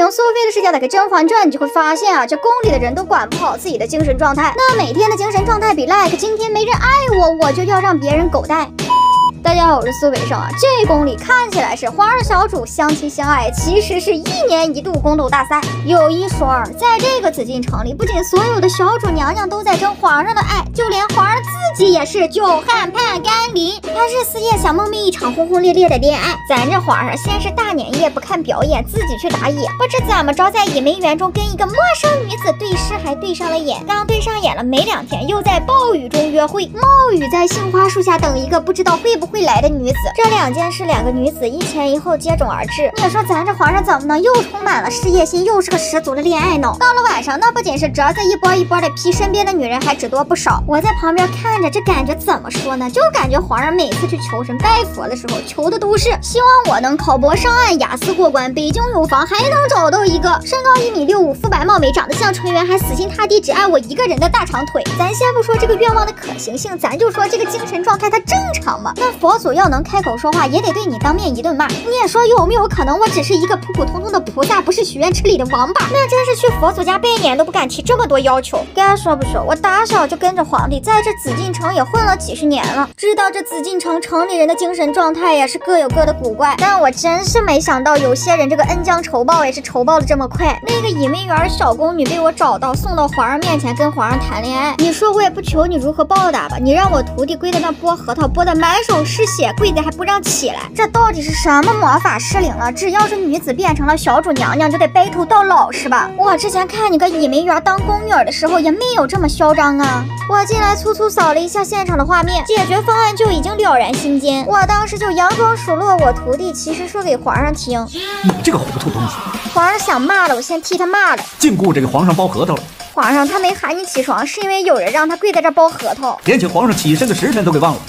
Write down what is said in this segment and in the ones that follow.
用苏菲的视角打开《甄嬛传》，你就会发现啊，这宫里的人都管不好自己的精神状态。那每天的精神状态比 like，今天没人爱我，我就要让别人狗带。大家好，我是苏北胜啊。这宫里看起来是皇上小主相亲相爱，其实是一年一度宫斗大赛。有一说二，在这个紫禁城里，不仅所有的小主娘娘都在争皇上的爱，就连皇上自己也是久旱盼甘霖。他是四夜想梦寐一场轰轰烈烈的恋爱，咱这皇上先是大年夜不看表演，自己去打野，不知怎么着在倚梅园中跟一个陌生女子对视，还对上了眼。刚对上眼了没两天，又在暴雨中约会。冒雨在杏花树下等一个不知道会不。会未来的女子，这两件事，两个女子一前一后接踵而至。你说咱这皇上怎么能又充满了事业心，又是个十足的恋爱脑？到了晚上，那不仅是折子一波一波的劈，身边的女人还只多不少。我在旁边看着，这感觉怎么说呢？就感觉皇上每次去求神拜佛的时候，求的都是希望我能考博上岸，雅思过关，北京有房，还能找到一个身高一米六五、肤白貌美、长得像纯元，还死心塌地只爱我一个人的大长腿。咱先不说这个愿望的可行性，咱就说这个精神状态，它正常吗？那。佛祖要能开口说话，也得对你当面一顿骂。你也说有没有可能，我只是一个普普通通的菩萨，不是许愿池里的王八？那真是去佛祖家拜年都不敢提这么多要求。该说不说，我打小就跟着皇帝，在这紫禁城也混了几十年了，知道这紫禁城城里人的精神状态也是各有各的古怪。但我真是没想到，有些人这个恩将仇报也是仇报的这么快。那个倚梅园小宫女被我找到，送到皇上面前跟皇上谈恋爱。你说我也不求你如何报答吧？你让我徒弟跪在那剥核桃，剥的满手。是血，跪的还不让起来，这到底是什么魔法失灵了？只要是女子变成了小主娘娘，就得白头到老是吧？我之前看你个倚梅园当宫女的时候，也没有这么嚣张啊！我进来粗粗扫了一下现场的画面，解决方案就已经了然心间。我当时就佯装数落我徒弟，其实说给皇上听。你这个糊涂东西！皇上想骂了，我先替他骂了。净顾着给皇上剥核桃了。皇上他没喊你起床，是因为有人让他跪在这剥核桃，连请皇上起身的时辰都给忘了。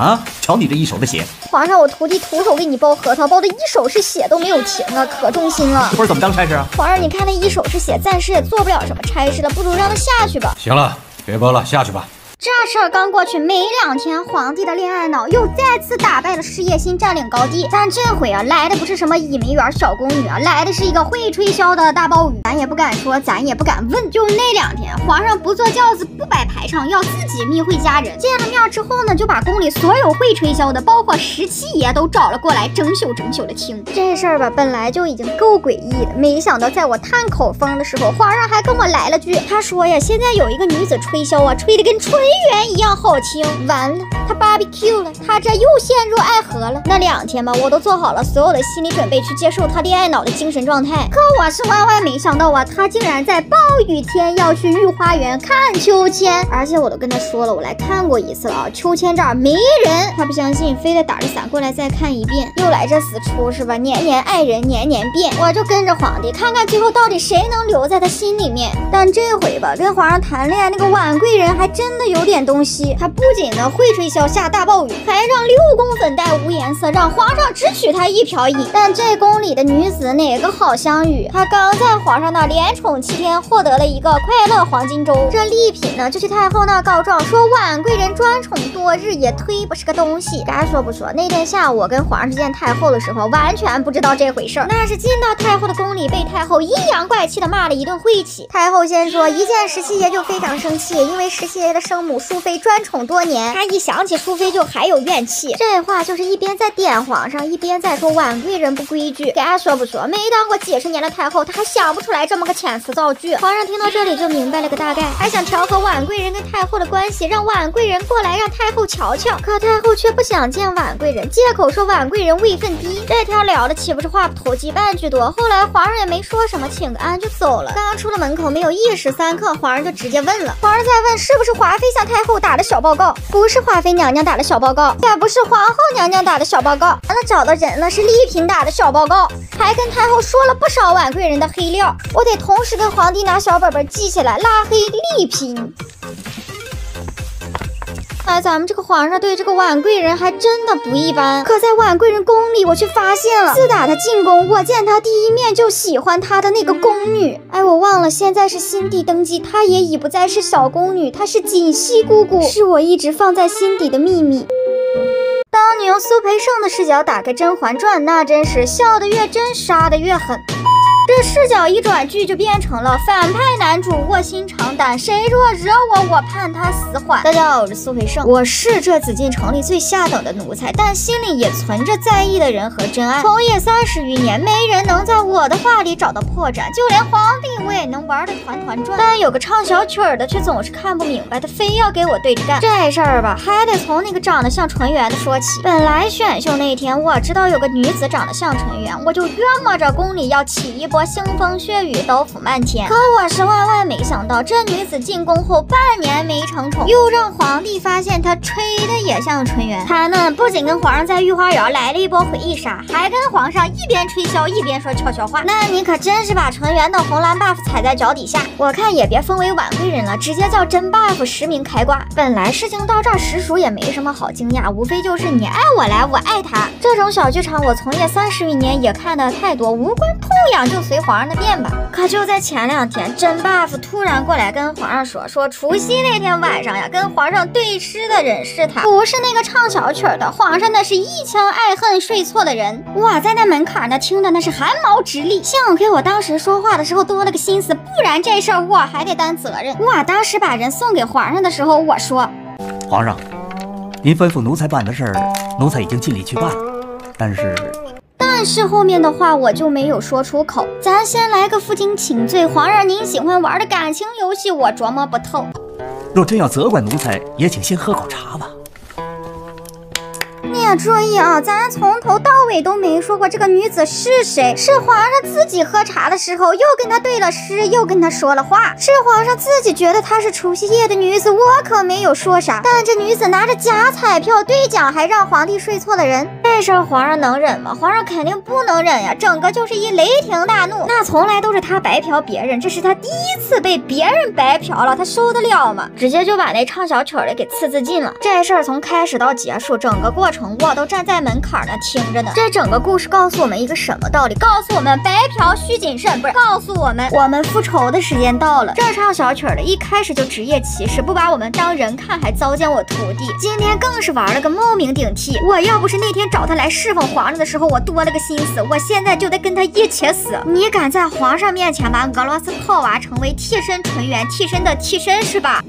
啊！瞧你这一手的血，皇上，我徒弟徒手给你剥核桃，剥的一手是血都没有停啊，可忠心了。这会儿怎么当差事啊？皇上，你看他一手是血，暂时也做不了什么差事了，不如让他下去吧。行了，别剥了，下去吧。这事儿刚过去没两天，皇帝的恋爱脑又再次打败了事业心，占领高地。但这回啊，来的不是什么倚梅园小宫女啊，来的是一个会吹箫的大暴雨。咱也不敢说，咱也不敢问。就那两天，皇上不坐轿子，不摆排场，要自己密会家人。见了面之后呢，就把宫里所有会吹箫的，包括十七爷都找了过来，整宿整宿的听。这事儿吧，本来就已经够诡异的，没想到在我探口风的时候，皇上还跟我来了句，他说呀，现在有一个女子吹箫啊，吹的跟吹。圆一样好听，完了，他 barbecue 了，他这又陷入爱河了。那两天吧，我都做好了所有的心理准备去接受他恋爱脑的精神状态。可我是万万没想到啊，他竟然在暴雨天要去御花园看秋千，而且我都跟他说了，我来看过一次了啊，秋千这儿没人。他不相信，非得打着伞过来再看一遍，又来这死出是吧？年年爱人年年变，我就跟着皇帝看看最后到底谁能留在他心里面。但这回吧，跟皇上谈恋爱那个婉贵人还真的有。有点东西，他不仅呢会吹箫下大暴雨，还让六宫粉黛无颜色，让皇上只许他一瓢饮。但这宫里的女子哪个好相与？她刚在皇上那连宠七天，获得了一个快乐黄金周。这丽嫔呢就去太后那告状，说婉贵人专宠多日，也忒不是个东西。该说不说，那天下午我跟皇上见太后的时候，完全不知道这回事儿。那是进到太后的宫里，被太后阴阳怪气的骂了一顿晦气。太后先说，一见十七爷就非常生气，因为十七爷的生母。母淑妃专宠多年，他一想起淑妃就还有怨气。这话就是一边在点皇上，一边在说婉贵人不规矩。该说不说，没当过几十年的太后，她还想不出来这么个遣词造句。皇上听到这里就明白了个大概，还想调和婉贵人跟太后的关系，让婉贵人过来让太后瞧瞧。可太后却不想见婉贵人，借口说婉贵人位分低。这天聊的岂不是话不投机半句多？后来皇上也没说什么，请个安就走了。刚出了门口，没有一时三刻，皇上就直接问了。皇上再问是不是华妃想太后打的小报告？不是华妃娘娘打的小报告，也不是皇后娘娘打的小报告。那找到人了，是丽嫔打的小报告，还跟太后说了不少婉贵人的黑料。我得同时跟皇帝拿小本本记下来，拉黑丽嫔。哎，咱们这个皇上对这个婉贵人还真的不一般。可在婉贵人宫里，我却发现了，自打她进宫，我见她第一面就喜欢她的那个宫女。哎，我忘了，现在是新帝登基，她也已不再是小宫女，她是锦汐姑姑，是我一直放在心底的秘密。当你用苏培盛的视角打开《甄嬛传》，那真是笑得越真，杀得越狠。这视角一转，剧就变成了反派男主卧薪尝胆，谁若惹我，我判他死缓。大家好，我是苏培盛，我是这紫禁城里最下等的奴才，但心里也存着在意的人和真爱。从业三十余年，没人能在我的话里找到破绽，就连皇帝我也能玩的团团转。但有个唱小曲儿的，却总是看不明白，他非要给我对着干。这事儿吧，还得从那个长得像纯元的说起。本来选秀那天，我知道有个女子长得像纯元，我就约摸着宫里要起一波腥风血雨、刀斧漫天。可我是万万没想到，这女子进宫后半年没成宠，又让皇帝发现她吹的也像纯元。他呢，不仅跟皇上在御花园来了一波回忆杀，还跟皇上一边吹箫一边说悄悄话。那你可真是把纯元的红蓝 buff 踩在脚底下。我看也别封为晚贵人了，直接叫真 buff 实名开挂。本来事情到这儿，实属也没什么好惊讶，无非就是你爱我来，我爱他。这种小剧场，我从业三十余年也看的太多，无关痛痒就随皇上的便吧。可就在前两天，真 buff 突然过来跟皇上说，说除夕那天晚上呀，跟皇上对诗的人是他，不是那个唱小曲的。皇上那是一腔爱恨睡错的人。我在那门槛那听的那是汗毛直立，幸亏我当时说话的时候多了个心思，不然这事儿我还得担责任。我当时把人送给皇上的时候，我说，皇上，您吩咐奴才办的事儿，奴才已经尽力去办了。但是，但是后面的话我就没有说出口。咱先来个负荆请罪，皇上您喜欢玩的感情游戏，我琢磨不透。若真要责怪奴才，也请先喝口茶吧。注意啊，咱从头到尾都没说过这个女子是谁，是皇上自己喝茶的时候又跟他对了诗，又跟他说了话，是皇上自己觉得她是除夕夜的女子，我可没有说啥。但这女子拿着假彩票兑奖，还让皇帝睡错了人，这事儿皇上能忍吗？皇上肯定不能忍呀，整个就是一雷霆大怒。那从来都是他白嫖别人，这是他第一次被别人白嫖了，他受得了吗？直接就把那唱小曲的给赐自尽了。这事儿从开始到结束，整个过程。我都站在门槛儿呢听着呢。这整个故事告诉我们一个什么道理？告诉我们白嫖需谨慎，不是告诉我们我们复仇的时间到了。这唱小曲儿的一开始就职业歧视，不把我们当人看，还糟践我徒弟。今天更是玩了个冒名顶替。我要不是那天找他来侍奉皇上的时候，我多了个心思，我现在就得跟他一起死。你敢在皇上面前把俄罗斯套娃成为替身纯元替身的替身是吧？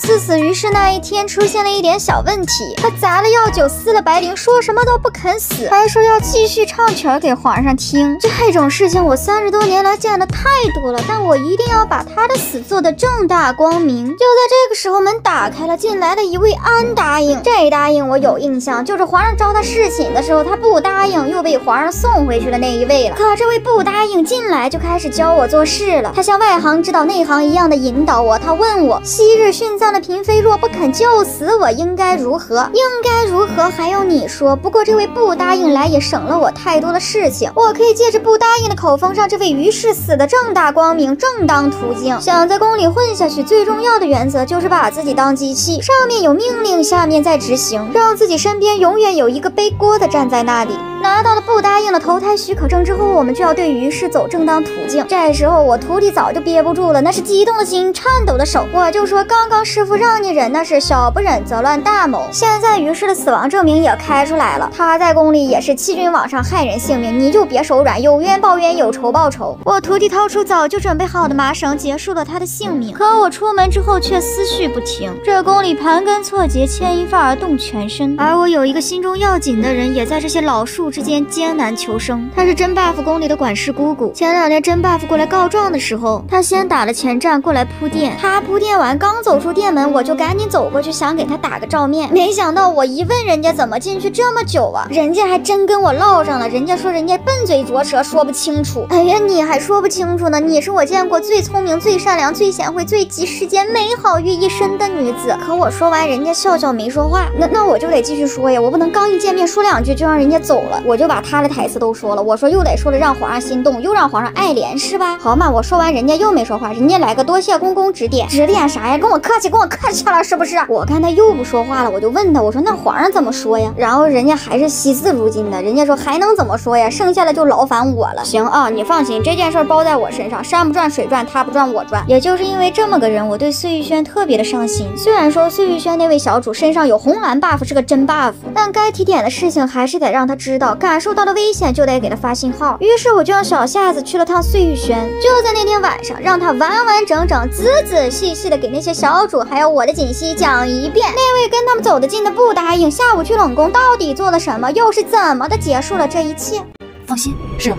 自此，于是那一天出现了一点小问题。他砸了药酒，撕了白绫，说什么都不肯死，还说要继续唱曲儿给皇上听。这种事情我三十多年来见的太多了，但我一定要把他的死做得正大光明。就在这个时候，门打开了，进来了一位安答应。这答应我有印象，就是皇上招他侍寝的时候，他不答应，又被皇上送回去的那一位了。可这位不答应进来就开始教我做事了，他像外行指导内行一样的引导我。他问我昔日殉葬。的嫔妃若不肯就死，我应该如何？应该如何？还用你说？不过这位不答应来，也省了我太多的事情。我可以借着不答应的口风，让这位于氏死的正大光明、正当途径。想在宫里混下去，最重要的原则就是把自己当机器，上面有命令，下面在执行，让自己身边永远有一个背锅的站在那里。拿到了不答应的投胎许可证之后，我们就要对于氏走正当途径。这时候我徒弟早就憋不住了，那是激动的心，颤抖的手。我就说，刚刚师傅让你忍，那是小不忍则乱大谋。现在于氏的死亡证明也开出来了，他在宫里也是欺君罔上，害人性命，你就别手软，有冤报冤，有仇报仇。我徒弟掏出早就准备好的麻绳，结束了他的性命。可我出门之后却思绪不停，这宫里盘根错节，牵一发而动全身。而我有一个心中要紧的人，也在这些老树。之间艰难求生，她是真 buff 宫里的管事姑姑。前两天真 buff 过来告状的时候，她先打了前站过来铺垫。她铺垫完，刚走出店门，我就赶紧走过去想给她打个照面。没想到我一问人家怎么进去这么久啊，人家还真跟我唠上了。人家说人家笨嘴拙舌，说不清楚。哎呀，你还说不清楚呢？你是我见过最聪明、最善良、最贤惠、最集世间美好于一身的女子。可我说完，人家笑笑没说话。那那我就得继续说呀，我不能刚一见面说两句就让人家走了。我就把他的台词都说了，我说又得说了让皇上心动，又让皇上爱怜，是吧？好嘛，我说完人家又没说话，人家来个多谢公公指点，指点啥呀？跟我客气，跟我客气了是不是？我看他又不说话了，我就问他，我说那皇上怎么说呀？然后人家还是惜字如金的，人家说还能怎么说呀？剩下的就劳烦我了。行啊，你放心，这件事包在我身上，山不转水转，他不转我转。也就是因为这么个人，我对碎玉轩特别的上心。虽然说碎玉轩那位小主身上有红蓝 buff 是个真 buff，但该提点的事情还是得让他知道。感受到了危险就得给他发信号。于是我就让小夏子去了趟碎玉轩，就在那天晚上，让他完完整整、仔仔细细的给那些小主还有我的锦溪讲一遍，那位跟他们走得近的不答应，下午去冷宫到底做了什么，又是怎么的结束了这一切。放心，是啊，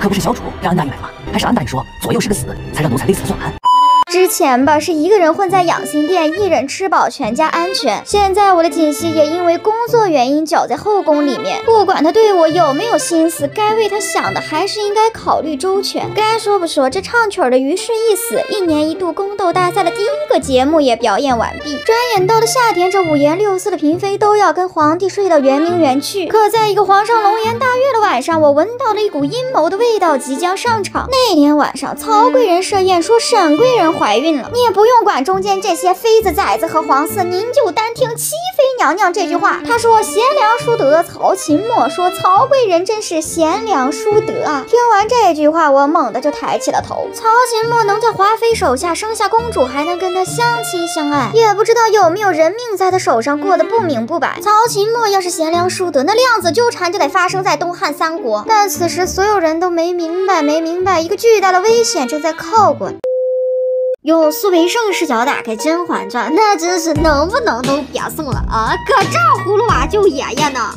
可不是小主让安大爷来吗？还是安大爷说左右是个死，才让奴才累死算完。之前吧是一个人混在养心殿，一人吃饱全家安全。现在我的锦汐也因为工作原因搅在后宫里面，不管他对我有没有心思，该为他想的还是应该考虑周全。该说不说，这唱曲儿的于是一死，一年一度宫斗大赛的第一个节目也表演完毕。转眼到了夏天，这五颜六色的嫔妃都要跟皇帝睡到圆明园去。可在一个皇上龙颜大悦的晚上，我闻到了一股阴谋的味道即将上场。那天晚上，曹贵人设宴说沈贵人。怀孕了，你也不用管中间这些妃子、崽子和皇嗣，您就单听七妃娘娘这句话。她说贤良淑德，曹琴墨说曹贵人真是贤良淑德啊。听完这句话，我猛地就抬起了头。曹琴墨能在华妃手下生下公主，还能跟她相亲相爱，也不知道有没有人命在她手上过得不明不白。曹琴墨要是贤良淑德，那量子纠缠就得发生在东汉三国。但此时所有人都没明白，没明白一个巨大的危险正在靠过。用苏培盛视角打开《甄嬛传》，那真是能不能都别送了啊！搁这葫芦娃救爷爷呢。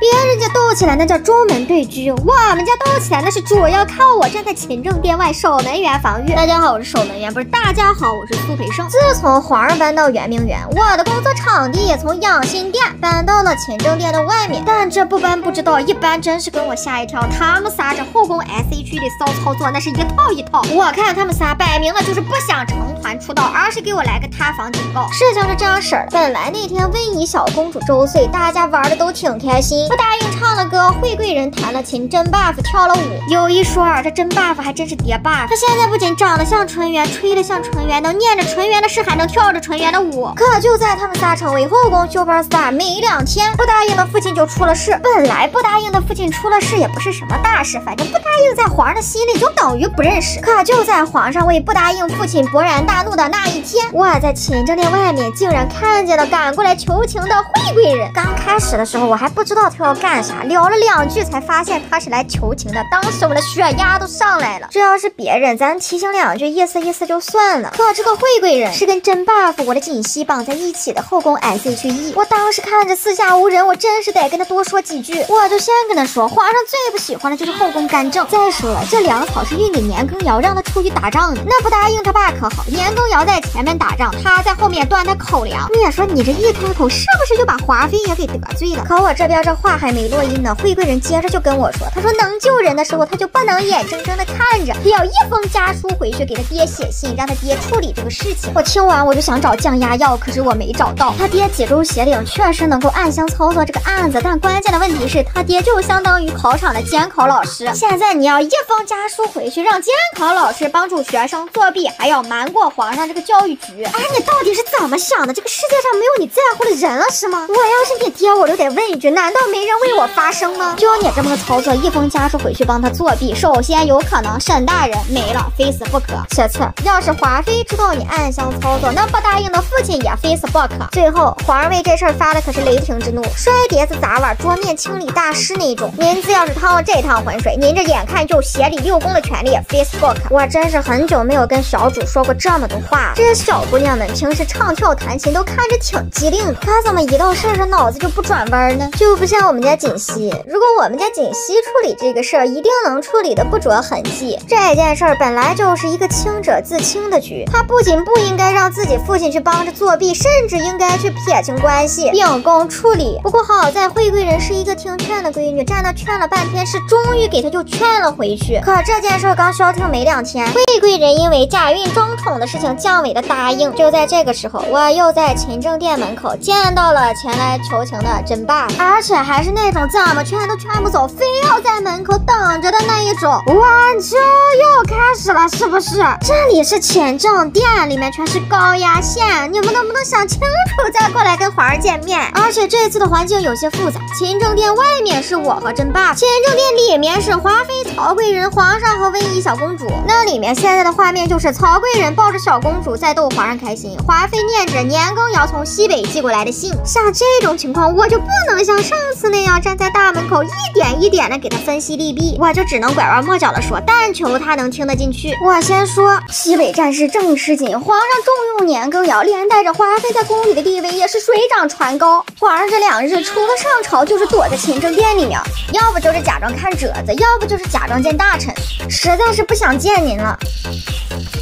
别人家斗起来那叫中门对狙，我们家斗起来那是主要靠我站在勤政殿外守门员防御。大家好，我是守门员，不是大家好，我是苏培盛。自从皇上搬到圆明园，我的工作场地也从养心殿搬到了勤政殿的外面。但这不搬不知道，一搬真是跟我吓一跳。他们仨这后宫 S H 的骚操作那是一套一套。我看他们仨摆明了就是不想成团出道，而是给我来个塌房警告。事情是这样式儿的，本来那天温宜小公主周岁，大家玩的都挺开心。不答应唱了歌，惠贵人弹了琴，真 buff 跳了舞。有一说二，这真 buff 还真是叠 buff。他现在不仅长得像纯元，吹得像纯元，能念着纯元的诗，还能跳着纯元的舞。可就在他们仨成为后宫 super star 没两天，不答应的父亲就出了事。本来不答应的父亲出了事也不是什么大事，反正不答应在皇上的心里就等于不认识。可就在皇上为不答应父亲勃然大怒的那一天，我在勤政殿外面竟然看见了赶过来求情的惠贵人。刚开始的时候我还不知道他要干。啥聊了两句才发现他是来求情的，当时我的血压都上来了。这要是别人，咱提醒两句，意思意思就算了。可这个惠贵人是跟真 buff 我的锦溪绑在一起的后宫 S H E。我当时看着四下无人，我真是得跟他多说几句。我就先跟他说，皇上最不喜欢的就是后宫干政。再说了，这粮草是运给年羹尧，让他出去打仗的。那不答应他爸可好？年羹尧在前面打仗，他在后面断他口粮。你也说你这一开口，是不是就把华妃也给得罪了？可我这边这话还没。落音呢？惠贵人接着就跟我说：“他说能救人的时候，他就不能眼睁睁的看着，他要一封家书回去给他爹写信，让他爹处理这个事情。”我听完我就想找降压药，可是我没找到。他爹几州协领确实能够暗箱操作这个案子，但关键的问题是他爹就相当于考场的监考老师。现在你要一封家书回去，让监考老师帮助学生作弊，还要瞒过皇上这个教育局。哎，你到底是怎么想的？这个世界上没有你在乎的人了是吗？我要是你爹，我就得问一句：难道没人为我？发声吗？就你这么个操作，一封家书回去帮他作弊，首先有可能沈大人没了，非死不可。其次，要是华妃知道你暗箱操作，那不答应的父亲也非死不可。最后，皇上为这事儿发的可是雷霆之怒，摔碟子砸碗，桌面清理大师那种。您只要是趟了这趟浑水，您这眼看就协理六宫的权利也非死不可。我真是很久没有跟小主说过这么多话。这些小姑娘们平时唱跳弹琴都看着挺机灵的，可怎么一到事儿上脑子就不转弯呢？就不像我们家锦。溪，如果我们家锦溪处理这个事儿，一定能处理的不着痕迹。这件事儿本来就是一个清者自清的局，他不仅不应该让自己父亲去帮着作弊，甚至应该去撇清关系，秉公处理。不过好在惠贵人是一个听劝的闺女，站那劝了半天，是终于给她就劝了回去。可这件事儿刚消停没两天，惠贵人因为假孕争宠的事情降维的答应。就在这个时候，我又在勤政殿门口见到了前来求情的真爸，而且还还是那种。怎么劝都劝不走，非要在门口等着的那一种，我就又开始了，是不是？这里是勤政殿，里面全是高压线，你们能不能想清楚再过来跟皇上见面？而且这次的环境有些复杂，勤政殿外面是我和甄爸，勤政殿里面是华妃、曹贵人、皇上和温宜小公主。那里面现在的画面就是曹贵人抱着小公主在逗皇上开心，华妃念着年羹尧从西北寄过来的信。像这种情况，我就不能像上次那样站在大门口一点一点的给他分析利弊，我就只能拐弯抹角的说，但求他能听得进去。我先说，西北战事正吃紧，皇上重用年羹尧，连带着华妃在宫里的地位也是水涨船高。皇上这两日除了上朝，就是躲在勤政殿里面，要不就是假装看褶子，要不就是假装见大臣，实在是不想见您了。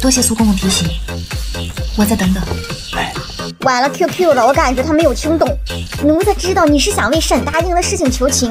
多谢苏公公提醒，我再等等。来完了 QQ 了，我感觉他没有听懂。奴才知道你是想为沈大应的事情求情，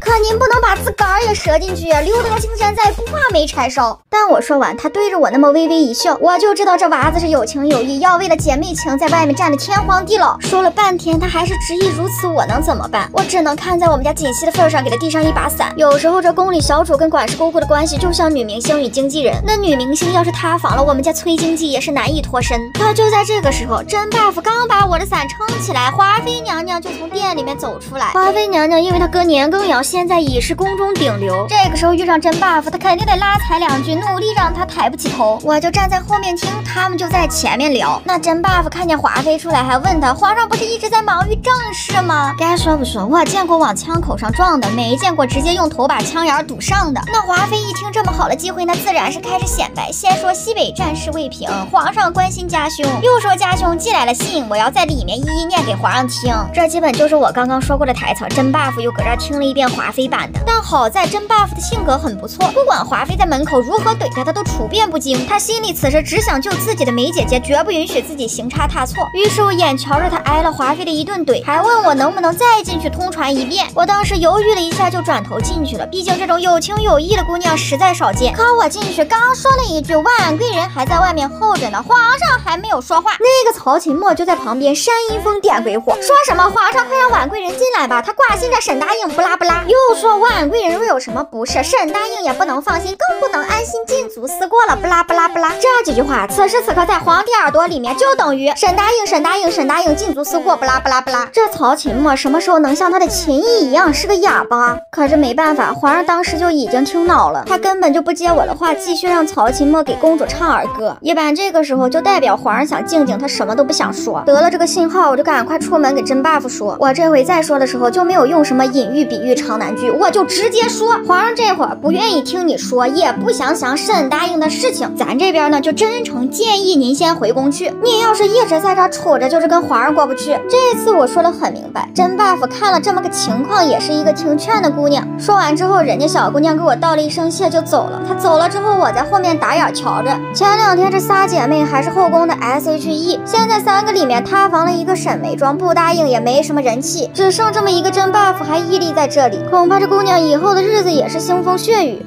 可您不能把自个儿也折进去，留得青山在，不怕没柴烧。但我说完，他对着我那么微微一笑，我就知道这娃子是有情有义，要为了姐妹情在外面站的天荒地老。说了半天，他还是执意如此，我能怎么办？我只能看在我们家锦溪的份上，给他递上一把伞。有时候这宫里小主跟管事姑姑的关系，就像女明星与经纪人，那女明星要是塌房了，我们家崔经济也是难以脱身。可就在这个时候，甄 buff 刚把我的伞撑起来，华妃娘娘就从殿里面走出来。华妃娘娘因为她哥年羹尧现在已是宫中顶流，这个时候遇上真 buff，她肯定得拉踩两句，努力让他抬不起头。我就站在后面听，他们就在前面聊。那真 buff 看见华妃出来，还问她皇上不是一直在忙于政事吗？该说不说，我见过往枪口上撞的，没见过直接用头把枪眼堵上的。那华妃一听这么好的机会，那自然是开始显摆，先说西北战事未平，皇上关心家兄，又说家兄寄来了信，我要在里面一一念给皇上听。这基本就是我刚刚说过的台词。甄 buff 又搁这听了一遍华妃版的，但好在甄 buff 的性格很不错，不管华妃在门口如何怼他，他都处变不惊。他心里此时只想救自己的梅姐姐，绝不允许自己行差踏错。于是我眼瞧着他挨了华妃的一顿怼，还问我能不能再进去通传一遍。我当时犹豫了一下，就转头进去了。毕竟这种有情有义的姑娘实在少见。可我进去刚说了一句，婉贵人还在外面候着呢，皇上还没有说话，那个曹琴墨就在旁边扇阴风点鬼火，说什么皇上快让婉贵人进来吧，他挂心着沈答应，不拉不拉，又说婉贵人若有什么不是，沈答应也不能放心，更不能安心进足思过了，不拉不拉不拉。这几句话此时此刻在皇帝耳朵里面就等于沈答应沈答应沈答应进足思过，不拉不拉不拉。这曹琴墨什么时候能像他的琴艺一样是个哑巴？可是没办法，皇上当时就已经听恼了，他根本就不接我的话，继续让曹琴墨给公主唱儿歌。一般这个时候就代表皇上想静静，他什么都不想说。说得了这个信号，我就赶快出门给甄 buff 说。我这回再说的时候就没有用什么隐喻、比喻、长难句，我就直接说。皇上这会儿不愿意听你说，也不想想沈答应的事情，咱这边呢就真诚建议您先回宫去。你要是一直在这杵着，就是跟皇上过不去。这次我说的很明白，甄 buff 看了这么个情况，也是一个听劝的姑娘。说完之后，人家小姑娘给我道了一声谢就走了。她走了之后，我在后面打眼瞧着。前两天这仨姐妹还是后宫的 SHE，现在三个里面塌房了一个沈眉庄，不答应也没什么人气，只剩这么一个真 buff 还屹立在这里，恐怕这姑娘以后的日子也是腥风血雨。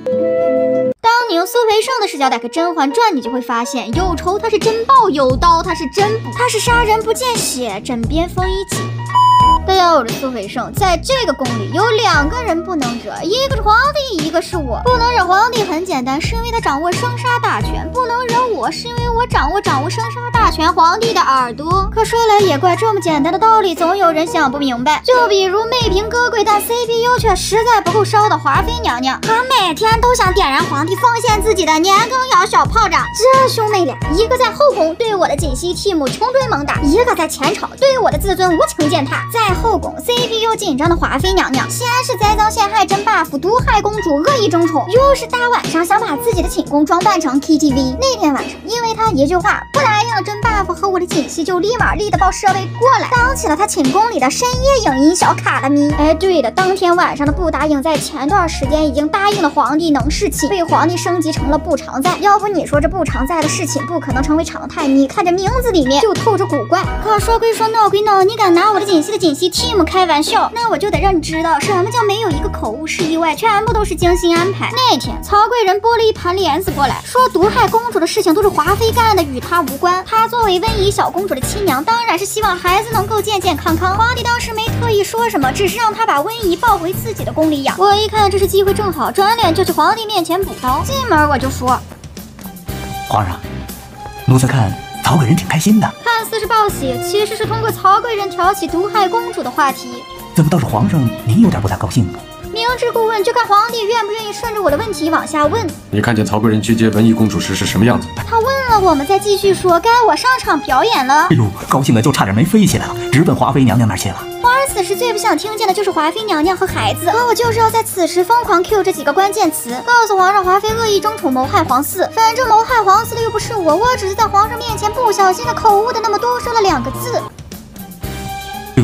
当你用苏培盛的视角打开《甄嬛传》，你就会发现，有仇他是真报，有刀他是真补，他是杀人不见血，枕边风一起。大家好，我是苏培盛，在这个宫里有两个人不能惹，一个是皇帝，一个是我。不能惹皇帝很简单，是因为他掌握生杀大权；不能惹我，是因为我掌握掌握生杀大权皇帝的耳朵。可说来也怪，这么简单的道理，总有人想不明白。就比如媚嫔歌贵，但 CPU 却实在不够烧的华妃娘娘，可每天都想点燃皇帝奉献自己的年羹尧小炮仗。这兄妹俩，一个在后宫对我的锦溪 team 穷追猛打，一个在前朝对我的自尊无情践踏。在后宫 CPU 紧张的华妃娘娘，先是栽赃陷害真 buff，毒害公主，恶意争宠，又是大晚上想把自己的寝宫装扮成 KTV。那天晚上，因为她一句话不答应甄 buff 和我的锦溪，就立马立的报设备过来，当起了她寝宫里的深夜影音小卡拉咪。哎，对了，当天晚上的不答应，在前段时间已经答应了皇帝能侍寝，被皇帝升级成了不常在。要不你说这不常在的侍寝不可能成为常态？你看这名字里面就透着古怪。可说归说，闹归闹，你敢拿我的锦溪的锦溪 team 开玩笑，那我就得让你知道什么叫没有一个口误是意外，全部都是精心安排。那天曹贵人拨了一盘莲子过来，说毒害公主的事情都是华妃干的，与她无关。她作为温宜小公主的亲娘，当然是希望孩子能够健健康康。皇帝当时没特意说什么，只是让她把温宜抱回自己的宫里养。我一看这是机会正好，转脸就去皇帝面前补刀。进门我就说。皇上，奴才看曹贵人挺开心的，看似是报喜，其实是通过曹贵人挑起毒害公主的话题。怎么倒是皇上您有点不太高兴啊？明知故问，就看皇帝愿不愿意顺着我的问题往下问。你看见曹贵人去接文艺公主时是什么样子？他问了，我们再继续说。该我上场表演了。哎呦，高兴的就差点没飞起来了，直奔华妃娘娘那儿去了。皇儿此时最不想听见的就是华妃娘娘和孩子，可我就是要在此时疯狂 Q 这几个关键词，告诉皇上华妃恶意中宠谋害皇嗣。反正谋害皇嗣的又不是我，我只是在皇上面前不小心的口误的那么多说了两个字。哎呦，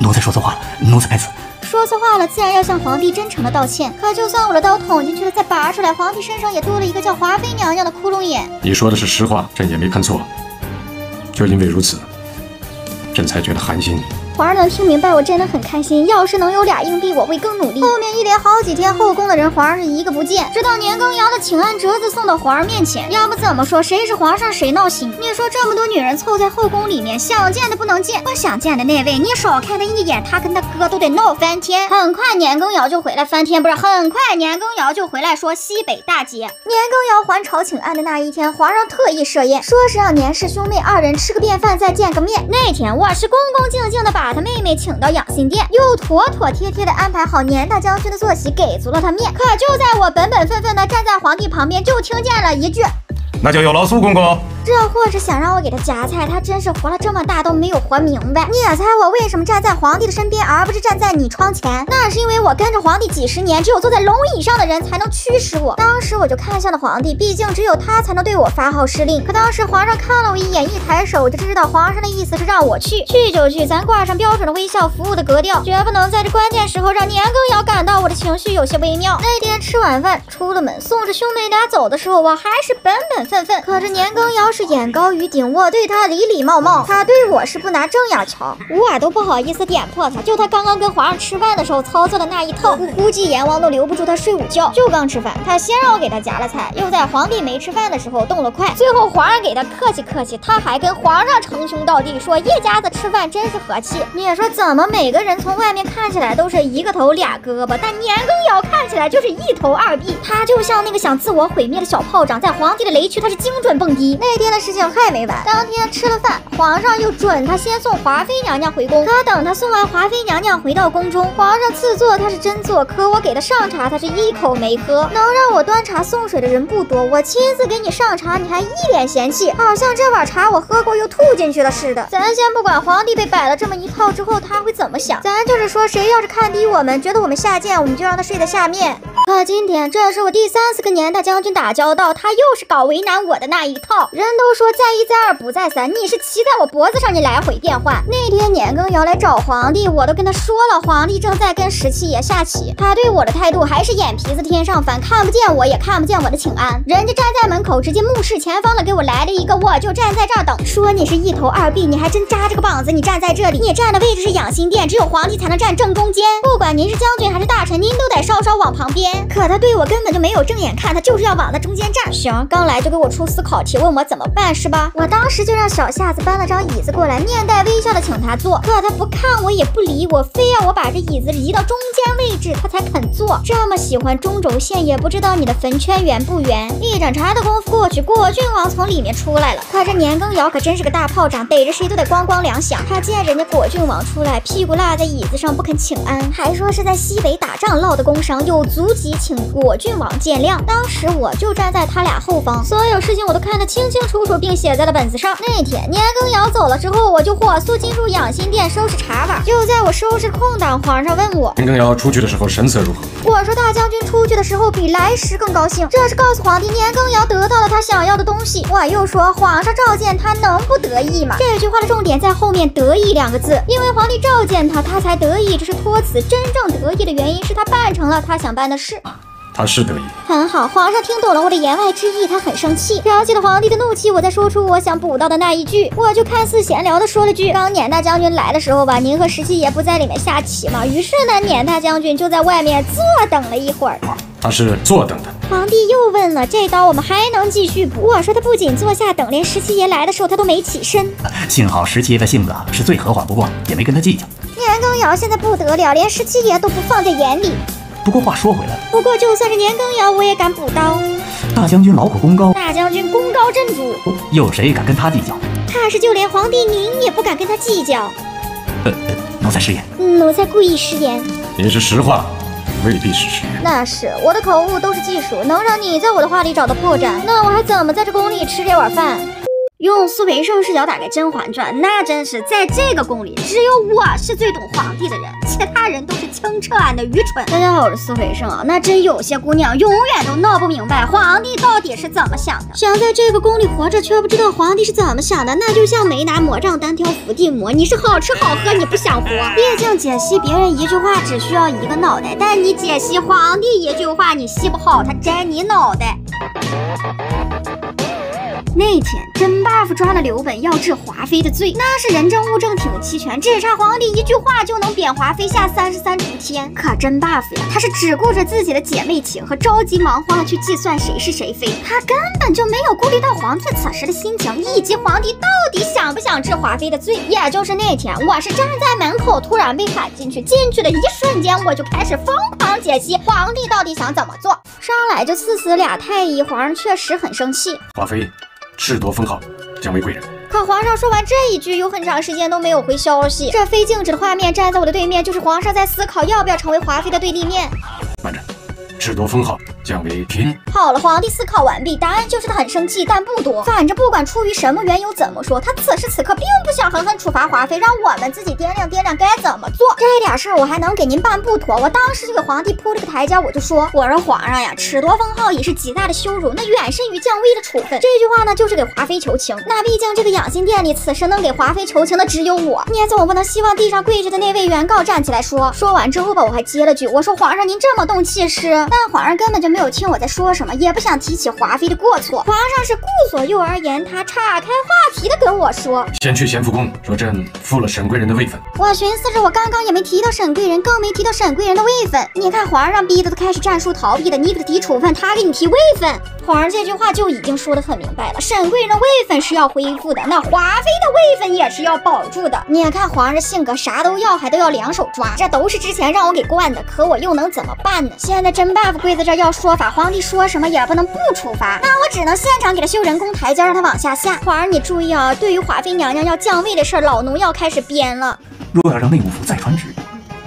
奴才说错话了，奴才该死。说错话了，自然要向皇帝真诚的道歉。可就算我的刀捅进去了，再拔出来，皇帝身上也多了一个叫华妃娘娘的窟窿眼。你说的是实话，朕也没看错。就因为如此，朕才觉得寒心。皇上能听明白，我真的很开心。要是能有俩硬币，我会更努力。后面一连好几天，后宫的人皇上是一个不见，直到年羹尧的请安折子送到皇上面前。要不怎么说谁是皇上谁闹心？你说这么多女人凑在后宫里面，想见的不能见，不想见的那位，你少看他一眼，他跟他哥都得闹翻天。很快年羹尧就回来翻天，不是很快年羹尧就回来说西北大捷。年羹尧还朝请安的那一天，皇上特意设宴，说是让年氏兄妹二人吃个便饭，再见个面。那天我是恭恭敬敬的把。他妹妹请到养心殿，又妥妥帖帖的安排好年大将军的坐席，给足了他面。可就在我本本分分的站在皇帝旁边，就听见了一句。那就有劳苏公公。这货是想让我给他夹菜，他真是活了这么大都没有活明白。你也猜我为什么站在皇帝的身边，而不是站在你窗前？那是因为我跟着皇帝几十年，只有坐在龙椅上的人才能驱使我。当时我就看向了皇帝，毕竟只有他才能对我发号施令。可当时皇上看了我一眼，一抬手就知道皇上的意思是让我去，去就去，咱挂上标准的微笑服务的格调，绝不能在这关键时候让年羹尧感到我的情绪有些微妙。那天吃晚饭出了门，送着兄妹俩走的时候，我还是本本分分。可这年羹尧是眼高于顶，我对他礼礼貌貌，他对我是不拿正眼瞧，我都不好意思点破他。就他刚刚跟皇上吃饭的时候操作的那一套，我估计阎王都留不住他睡午觉。就刚吃饭，他先让我给他夹了菜，又在皇帝没吃饭的时候动了筷，最后皇上给他客气客气，他还跟皇上称兄道弟，说一家子吃饭真是和气。你也说怎么每个人从外面看起来都是一个头俩胳膊，但年羹尧看起来就是一头二臂，他就像那个想自我毁灭的小炮仗，在皇帝的雷区他是精准蹦迪。那天的事情还没完，当天吃了饭，皇上又准他先送华妃娘娘回宫。可等他送完华妃娘娘回到宫中，皇上赐座他是真坐，可我给他上茶，他是一口没喝。能让我端茶送水的人不多，我亲自给你上茶，你还一脸嫌弃，好像这碗茶我喝过又吐进去了似的。咱先不管皇帝被摆了这么一套之后他会怎么想，咱就是说谁要是看低我们，觉得我们下贱，我们就让他睡在下面。可今天这是我第三次跟年大将军打交道，他又是搞为难我的那一套。人都说再一再二不再三，你是骑在我脖子上，你来回变换。那天年羹尧来找皇帝，我都跟他说了，皇帝正在跟十七爷下棋，他对我的态度还是眼皮子天上翻，看不见我也看不见我的请安。人家站在门口，直接目视前方的给我来了一个，我就站在这儿等。说你是一头二臂，你还真扎着个膀子，你站在这里，你站的位置是养心殿，只有皇帝才能站正中间。不管您是将军还是大臣，您都得稍稍往旁边。可他对我根本就没有正眼看，他就是要往那中间站。行，刚来就给我我出思考题，问我怎么办是吧？我当时就让小夏子搬了张椅子过来，面带微笑的请他坐。可他不看我也不理我，非要我把这椅子移到中间位置，他才肯坐。这么喜欢中轴线，也不知道你的坟圈圆不圆？一盏茶的功夫过去，果郡王从里面出来了。可这年羹尧可真是个大炮仗，逮着谁都得咣咣两响。他见人家果郡王出来，屁股落在椅子上不肯请安，还说是在西北打仗落的工伤，有足疾请果郡王见谅。当时我就站在他俩后方，所有事情我都看得清清楚楚，并写在了本子上。那天年羹尧走了之后，我就火速进入养心殿收拾茶碗。就在我收拾空档，皇上问我年羹尧出去的时候神色如何？我说大将军出去的时候比来时更高兴，这是告诉皇帝年羹尧得到了他想要的东西。我又说皇上召见他能不得意吗？这句话的重点在后面“得意”两个字，因为皇帝召见他，他才得意，这是托词。真正得意的原因是他办成了他想办的事。他是得意，很好。皇上听懂了我的言外之意，他很生气，挑起了皇帝的怒气。我再说出我想补到的那一句，我就看似闲聊的说了句：“刚年大将军来的时候吧，您和十七爷不在里面下棋吗？”于是呢，年大将军就在外面坐等了一会儿。他是坐等的。皇帝又问了：“这刀我们还能继续补？”我说：“他不仅坐下等，连十七爷来的时候他都没起身。”幸好十七爷的性子是最和缓不过，也没跟他计较。年羹尧现在不得了，连十七爷都不放在眼里。不过话说回来了，不过就算是年羹尧，我也敢补刀。大将军劳苦功高，大将军功高震主，有谁敢跟他计较？怕是就连皇帝您也不敢跟他计较。呃呃，奴才失言。奴才故意失言。你是实话，未必是实言。那是我的口误都是技术，能让你在我的话里找到破绽，那我还怎么在这宫里吃这碗饭？用苏培盛视角打开《甄嬛传》，那真是在这个宫里，只有我是最懂皇帝的人，其他人都是清澈俺的愚蠢。大家好，我是苏培盛啊。那真有些姑娘永远都闹不明白皇帝到底是怎么想的，想在这个宫里活着，却不知道皇帝是怎么想的，那就像没拿魔杖单挑伏地魔，你是好吃好喝，你不想活。毕竟解析别人一句话只需要一个脑袋，但你解析皇帝一句话，你吸不好，他摘你脑袋。那天真 buff 抓了刘本要治华妃的罪，那是人证物证挺齐全，只差皇帝一句话就能贬华妃下三十三重天。可真 buff 呀，他是只顾着自己的姐妹情和着急忙慌的去计算谁是谁非，他根本就没有顾虑到皇帝此时的心情，以及皇帝到底想不想治华妃的罪。也就是那天，我是站在门口，突然被喊进去，进去的一瞬间，我就开始疯狂解析皇帝到底想怎么做，上来就赐死俩太医，皇上确实很生气。华妃。褫夺封号，降为贵人。可皇上说完这一句，有很长时间都没有回消息。这非静止的画面，站在我的对面，就是皇上在思考要不要成为华妃的对立面。慢着，褫夺封号。降为嫔。好了，皇帝思考完毕，答案就是他很生气，但不多。反正不管出于什么缘由，怎么说，他此时此刻并不想狠狠处罚华妃，让我们自己掂量掂量该怎么做。这点事儿我还能给您办不妥？我当时就给皇帝铺了个台阶，我就说，我说皇上呀，褫夺封号已是极大的羞辱，那远甚于降威的处分。这句话呢，就是给华妃求情。那毕竟这个养心殿里，此时能给华妃求情的只有我，你总不能希望地上跪着的那位原告站起来说。说完之后吧，我还接了句，我说皇上您这么动气势，但皇上根本就没有听我在说。什么也不想提起华妃的过错，皇上是顾左右而言他，岔开话题的跟我说：“先去咸福宫，说朕负了沈贵人的位分。”我寻思着，我刚刚也没提到沈贵人，更没提到沈贵人的位分。你看皇上逼的都开始战术逃避了，你给他提处分，他给你提位分。皇上这句话就已经说的很明白了，沈贵人的位分是要恢复的，那华妃的位分也是要保住的。你看皇上性格，啥都要，还都要两手抓，这都是之前让我给惯的，可我又能怎么办呢？现在真 buff 跪在这要说法，皇帝说什么也不能不处罚，那我只能现场给他修人工台阶，让他往下下。皇上你注意啊，对于华妃娘娘要降位的事儿，老奴要开始编了。若要让内务府再传旨，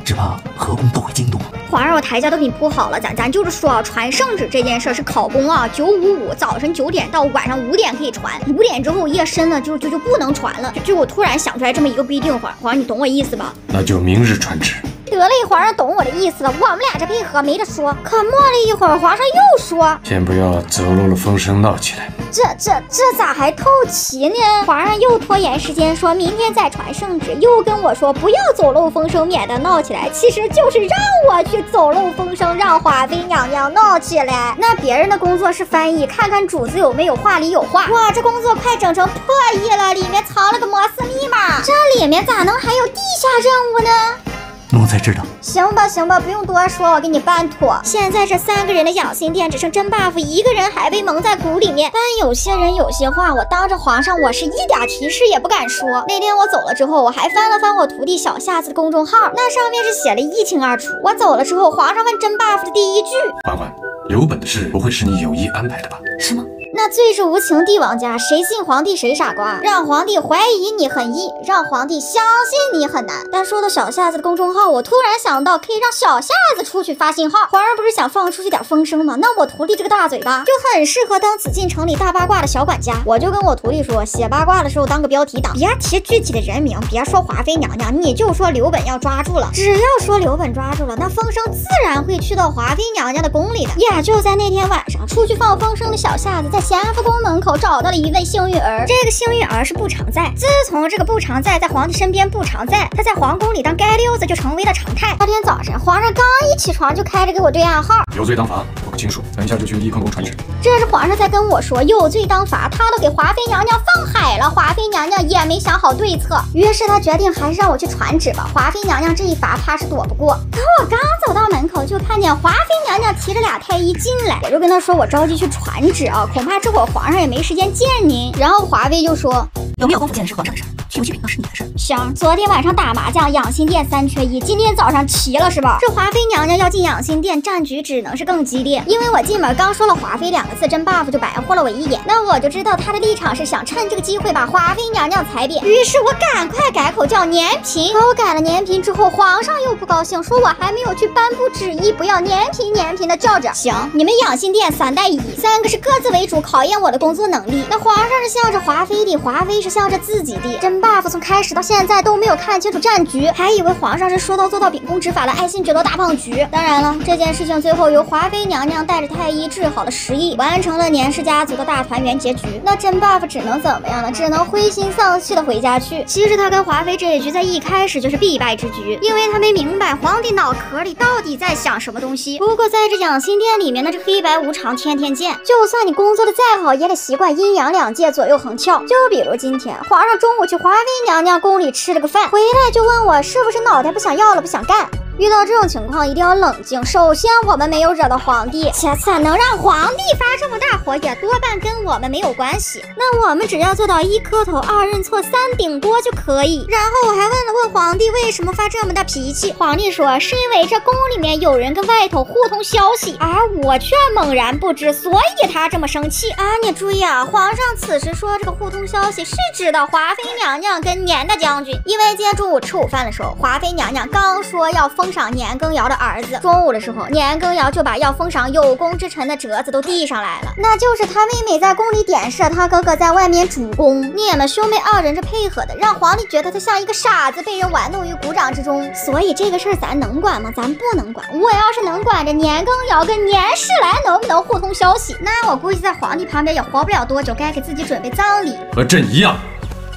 只怕河宫都会惊动。皇上，我台阶都给你铺好了，咱咱就是说啊，传圣旨这件事是考功啊，九五五，早晨九点到晚上五点可以传，五点之后夜深了就就就不能传了。就我突然想出来这么一个规定，皇皇上你懂我意思吧？那就明日传旨。得嘞，皇上懂我的意思了，我们俩这配合没得说。可默了一会儿，皇上又说：“先不要走漏了风声闹起来。”这这这咋还透齐呢？皇上又拖延时间，说明天再传圣旨，又跟我说不要走漏风声，免得闹起来。其实就是让我去走漏风声，让华妃娘娘闹起来。那别人的工作是翻译，看看主子有没有话里有话。哇这工作快整成破译了，里面藏了个摩斯密码，这里面咋能还有地下任务呢？奴才知道。行吧，行吧，不用多说，我给你办妥。现在这三个人的养心殿只剩真 buff 一个人还被蒙在鼓里面。但有些人有些话，我当着皇上，我是一点提示也不敢说。那天我走了之后，我还翻了翻我徒弟小夏子的公众号，那上面是写的一清二楚。我走了之后，皇上问真 buff 的第一句：嬛嬛，刘本的事不会是你有意安排的吧？是吗？那最是无情帝王家，谁信皇帝谁傻瓜。让皇帝怀疑你很易，让皇帝相信你很难。但说到小夏子的公众号，我突然想到可以让小夏子出去发信号。皇上不是想放出去点风声吗？那我徒弟这个大嘴巴就很适合当紫禁城里大八卦的小管家。我就跟我徒弟说，写八卦的时候当个标题党，别提具体的人名，别说华妃娘娘，你就说刘本要抓住了。只要说刘本抓住了，那风声自然会去到华妃娘娘的宫里的。也就在那天晚上，出去放风声的小夏子在。咸福宫门口找到了一位幸运儿，这个幸运儿是不常在。自从这个不常在在皇帝身边不常在，他在皇宫里当街溜子就成为了常态。那天早晨，皇上刚一起床就开着给我对暗号，有罪当罚，不清楚，等一下就去翊坑宫传旨。这是皇上在跟我说有罪当罚，他都给华妃娘娘放海了，华妃娘娘也没想好对策，于是他决定还是让我去传旨吧。华妃娘娘这一罚怕是躲不过。可我刚走到门口，就看见华妃娘娘提着俩太医进来，我就跟她说我着急去传旨啊，恐怕。这会儿皇上也没时间见您，然后华妃就说有没有功夫见的是皇上的事儿，去不去那是你的事儿。行，昨天晚上打麻将养心殿三缺一，今天早上齐了是吧？这华妃娘娘要进养心殿，战局只能是更激烈。因为我进门刚说了华妃两个字，真 buff 就白活了我一眼。那我就知道他的立场是想趁这个机会把华妃娘娘踩扁。于是我赶快改口叫年嫔。可我改了年嫔之后，皇上又不高兴，说我还没有去颁布旨意，不要年嫔年嫔的叫着。行，你们养心殿三代一，三个是各自为主，考验我的工作能力。那皇上是向着华妃的，华妃是向着自己的。真 buff 从开始到现在都没有看清楚战局，还以为皇上是说到做到，秉公执法的，爱新觉罗大胖菊。当然了，这件事情最后由华妃娘娘带着太医治好了失忆，完成了年氏家族的大团圆结局。那真 buff 只能怎么样呢？只能灰心丧气的回家去。其实他跟华妃这一局在一开始就是必败之局，因为他没明白皇帝脑壳里到底在想什么东西。不过在这养心殿里面呢，这黑白无常，天天见。就算你工作的再好，也得习惯阴阳两界左右横翘。就比如今天，皇上中午去华妃娘娘宫里吃了个饭，回来就问我是不是脑袋不想要了，不想干。遇到这种情况，一定要冷静。首先，我们没有惹到皇帝；其次，能让皇帝发这么大火，也多半跟我们没有关系。那我们只要做到一磕头、二认错、三顶锅就可以。然后我还问了问皇帝为什么发这么大脾气，皇帝说是因为这宫里面有人跟外头互通消息，而我却猛然不知，所以他这么生气啊！你注意啊，皇上此时说这个互通消息是指的华妃娘娘跟年大将军，因为今天中午吃午饭的时候，华妃娘娘刚说要封。封赏年羹尧的儿子。中午的时候，年羹尧就把要封赏有功之臣的折子都递上来了。那就是他妹妹在宫里点射，他哥哥在外面主攻。你们兄妹二人这配合的，让皇帝觉得他像一个傻子，被人玩弄于股掌之中。所以这个事儿咱能管吗？咱不能管。我要是能管着年羹尧跟年世兰能不能互通消息，那我估计在皇帝旁边也活不了多久，该给自己准备葬礼。和朕一样，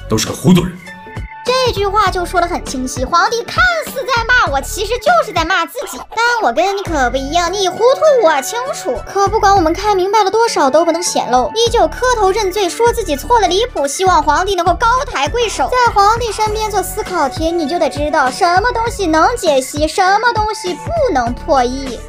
都是个糊涂人。这句话就说得很清晰，皇帝看似在骂我，其实就是在骂自己。但我跟你可不一样，你糊涂我清楚。可不管我们看明白了多少，都不能显露。依旧磕头认罪，说自己错了离谱，希望皇帝能够高抬贵手，在皇帝身边做思考题。你就得知道什么东西能解析，什么东西不能破译。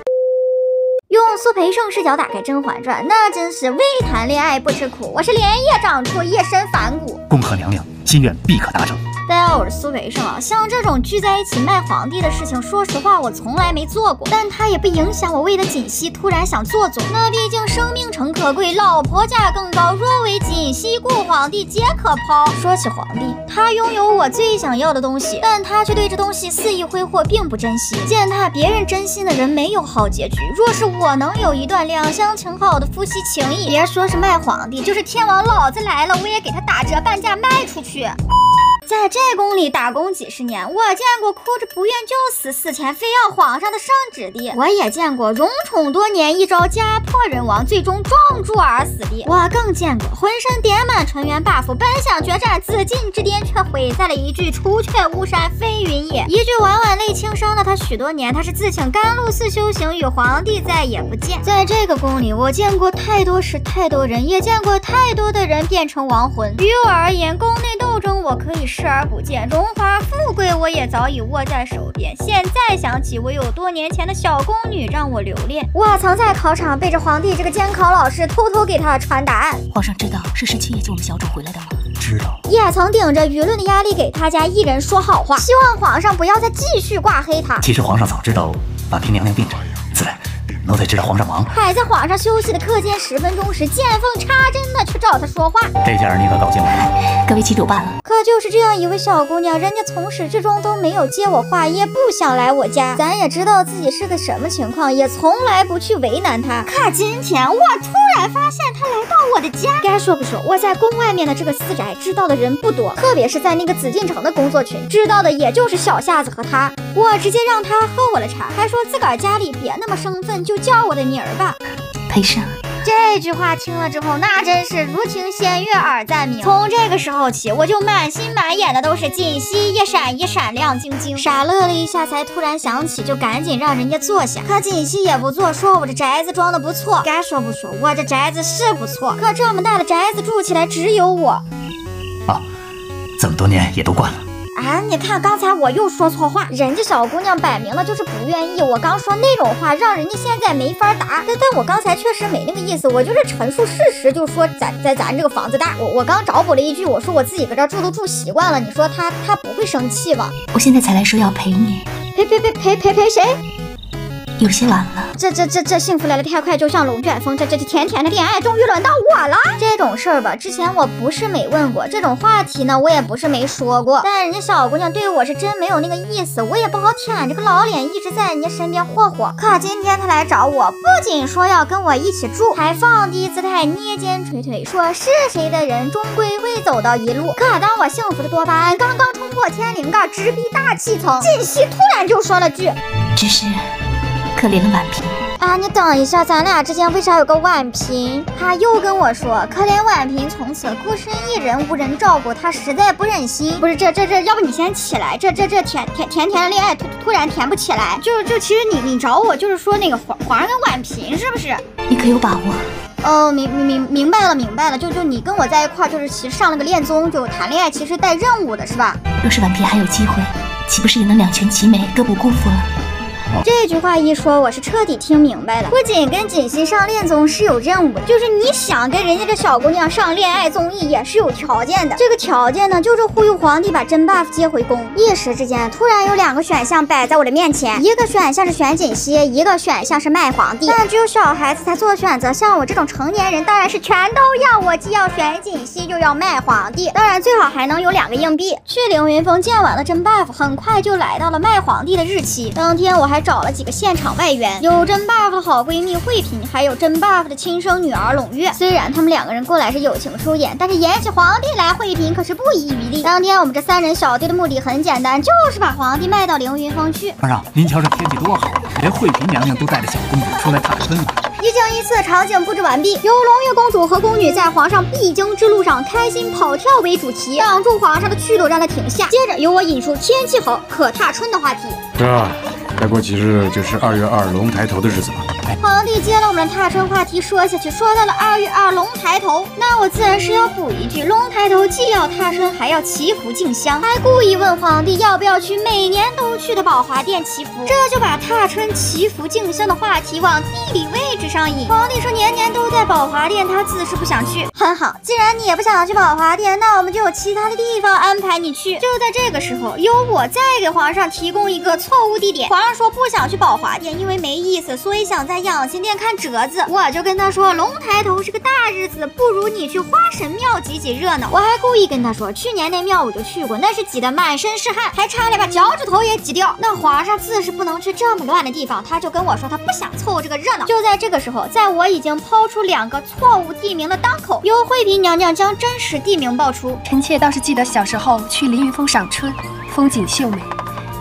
用苏培盛视角打开《甄嬛传》，那真是未谈恋爱不吃苦。我是连夜长出一身反骨，恭贺娘娘心愿必可达成。大家好，我是苏培盛啊。像这种聚在一起卖皇帝的事情，说实话我从来没做过，但它也不影响我为了锦溪突然想做做。那毕竟生命诚可贵，老婆价更高。若为锦溪故皇帝皆可抛。说起皇帝，他拥有我最想要的东西，但他却对这东西肆意挥霍，并不珍惜。践踏别人真心的人没有好结局。若是我能有一段两厢情好的夫妻情谊，别说是卖皇帝，就是天王老子来了，我也给他打折半价卖出去。去。在这宫里打工几十年，我见过哭着不愿就死，死前非要皇上的圣旨的；我也见过荣宠多年，一朝家破人亡，最终撞柱而死的；我更见过浑身点满纯元 buff，本想决战紫禁之巅，却毁在了一句“除却巫山非云也”，一句晚晚泪轻伤了他许多年。他是自请甘露寺修行，与皇帝再也不见。在这个宫里，我见过太多事，太多人，也见过太多的人变成亡魂。于我而言，宫内斗争我可以。视而不见，荣华富贵我也早已握在手边。现在想起，我有多年前的小宫女让我留恋。我曾在考场背着皇帝这个监考老师，偷偷给他传答案。皇上知道是十七爷救我们小主回来的吗？知道。也曾顶着舆论的压力给他家一人说好话，希望皇上不要再继续挂黑他。其实皇上早知道婉嫔娘娘病着，自然。奴才知道皇上忙，还在皇上休息的课间十分钟时，见缝插针的去找他说话。这下你可搞清楚了，各位旗主办了。可就是这样一位小姑娘，人家从始至终都没有接我话，也不想来我家。咱也知道自己是个什么情况，也从来不去为难她。可今天我突然发现她来到我的家，该说不说，我在宫外面的这个私宅知道的人不多，特别是在那个紫禁城的工作群，知道的也就是小夏子和他。我直接让他喝我的茶，还说自个儿家里别那么生分，就。叫我的名儿吧，裴胜。这句话听了之后，那真是如听仙乐耳暂明。从这个时候起，我就满心满眼的都是锦溪一闪一闪亮晶晶。傻乐了一下，才突然想起，就赶紧让人家坐下。可锦溪也不坐，说我这宅子装的不错。该说不说，我这宅子是不错。可这么大的宅子住起来只有我。啊，这么多年也都惯了。啊！你看，刚才我又说错话，人家小姑娘摆明了就是不愿意。我刚说那种话，让人家现在没法答。但但我刚才确实没那个意思，我就是陈述事实，就说咱在咱这个房子大。我我刚找补了一句，我说我自己搁这住都住习惯了。你说他他不会生气吧？我现在才来说要陪你，陪陪陪陪陪陪谁？有些晚了。这这这这幸福来的太快，就像龙卷风。这这这甜甜的恋爱终于轮到我了。这种事儿吧，之前我不是没问过，这种话题呢，我也不是没说过。但人家小姑娘对我是真没有那个意思，我也不好舔这个老脸，一直在人家身边霍霍。可今天她来找我，不仅说要跟我一起住，还放低姿态，捏肩捶腿，说是谁的人终归会走到一路。可当我幸福的多巴胺刚刚冲破天灵盖，直逼大气层，锦溪突然就说了句。只是可怜的婉萍啊！你等一下，咱俩之间为啥有个婉萍？他又跟我说，可怜婉萍从此孤身一人，无人照顾，他实在不忍心。不是这这这，要不你先起来，这这这甜甜甜甜的恋爱突突然甜不起来，就就其实你你找我就是说那个皇皇上跟婉萍是不是？你可有把握？哦，明明明明白了明白了，就就你跟我在一块，就是其实上了个恋综，就谈恋爱，其实带任务的是吧？若是婉萍还有机会，岂不是也能两全其美，各不辜负了？这句话一说，我是彻底听明白了。不仅跟锦溪上恋综是有任务的，就是你想跟人家这小姑娘上恋爱综艺也是有条件的。这个条件呢，就是忽悠皇帝把真 buff 接回宫。一时之间，突然有两个选项摆在我的面前，一个选项是选锦溪，一个选项是卖皇帝。但只有小孩子才做选择，像我这种成年人当然是全都要。我既要选锦溪，又要卖皇帝，当然最好还能有两个硬币。去凌云峰见完了真 buff，很快就来到了卖皇帝的日期。当天我还。找了几个现场外援，有真 buff 的好闺蜜慧嫔，还有真 buff 的亲生女儿胧月。虽然他们两个人过来是友情出演，但是演起皇帝来，慧嫔可是不遗余力。当天我们这三人小队的目的很简单，就是把皇帝卖到凌云峰去。皇上，您瞧这天气多好，连慧嫔娘娘都带着小公主出来踏春了。一经一次场景布置完毕，由胧月公主和宫女在皇上必经之路上开心跑跳为主题，挡住皇上的去路，让他停下。接着由我引出天气好可踏春的话题。再过几日就是二月二龙抬头的日子了。皇帝接了我们的踏春话题说下去，说到了二月二龙抬头，那我自然是要补一句：龙抬头既要踏春，还要祈福敬香。还故意问皇帝要不要去每年都去的宝华殿祈福，这就把踏春祈福敬香的话题往地理位置上引。皇帝说年年都在宝华殿，他自是不想去。很好，既然你也不想去宝华殿，那我们就有其他的地方安排你去。就在这个时候，由我再给皇上提供一个错误地点。皇上说不想去宝华殿，因为没意思，所以想在。养心殿看折子，我就跟他说龙抬头是个大日子，不如你去花神庙挤挤热闹。我还故意跟他说，去年那庙我就去过，那是挤得满身是汗，还差点把脚趾头也挤掉。那皇上自是不能去这么乱的地方，他就跟我说他不想凑这个热闹。就在这个时候，在我已经抛出两个错误地名的当口，由惠嫔娘娘将真实地名报出。臣妾倒是记得小时候去凌云峰赏春，风景秀美。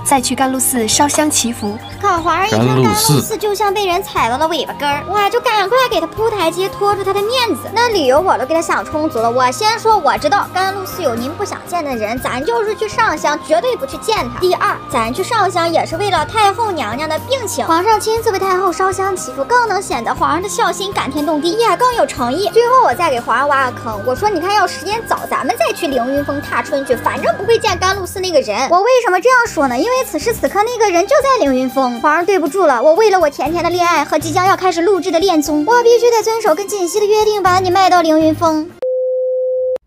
再去甘露寺烧香祈福。可皇上一听甘露寺，就像被人踩到了尾巴根儿，哇，就赶快给他铺台阶，拖住他的面子。那理由我都给他想充足了。我先说，我知道甘露寺有您不想见的人，咱就是去上香，绝对不去见他。第二，咱去上香也是为了太后娘娘的病情，皇上亲自为太后烧香祈福，更能显得皇上的孝心感天动地，也更有诚意。最后我再给皇上挖个坑，我说你看要时间早，咱们再去凌云峰踏春去，反正不会见甘露寺那个人。我为什么这样说呢？因为。此时此刻，那个人就在凌云峰。皇上，对不住了，我为了我甜甜的恋爱和即将要开始录制的恋综，我必须得遵守跟锦溪的约定，把你卖到凌云峰。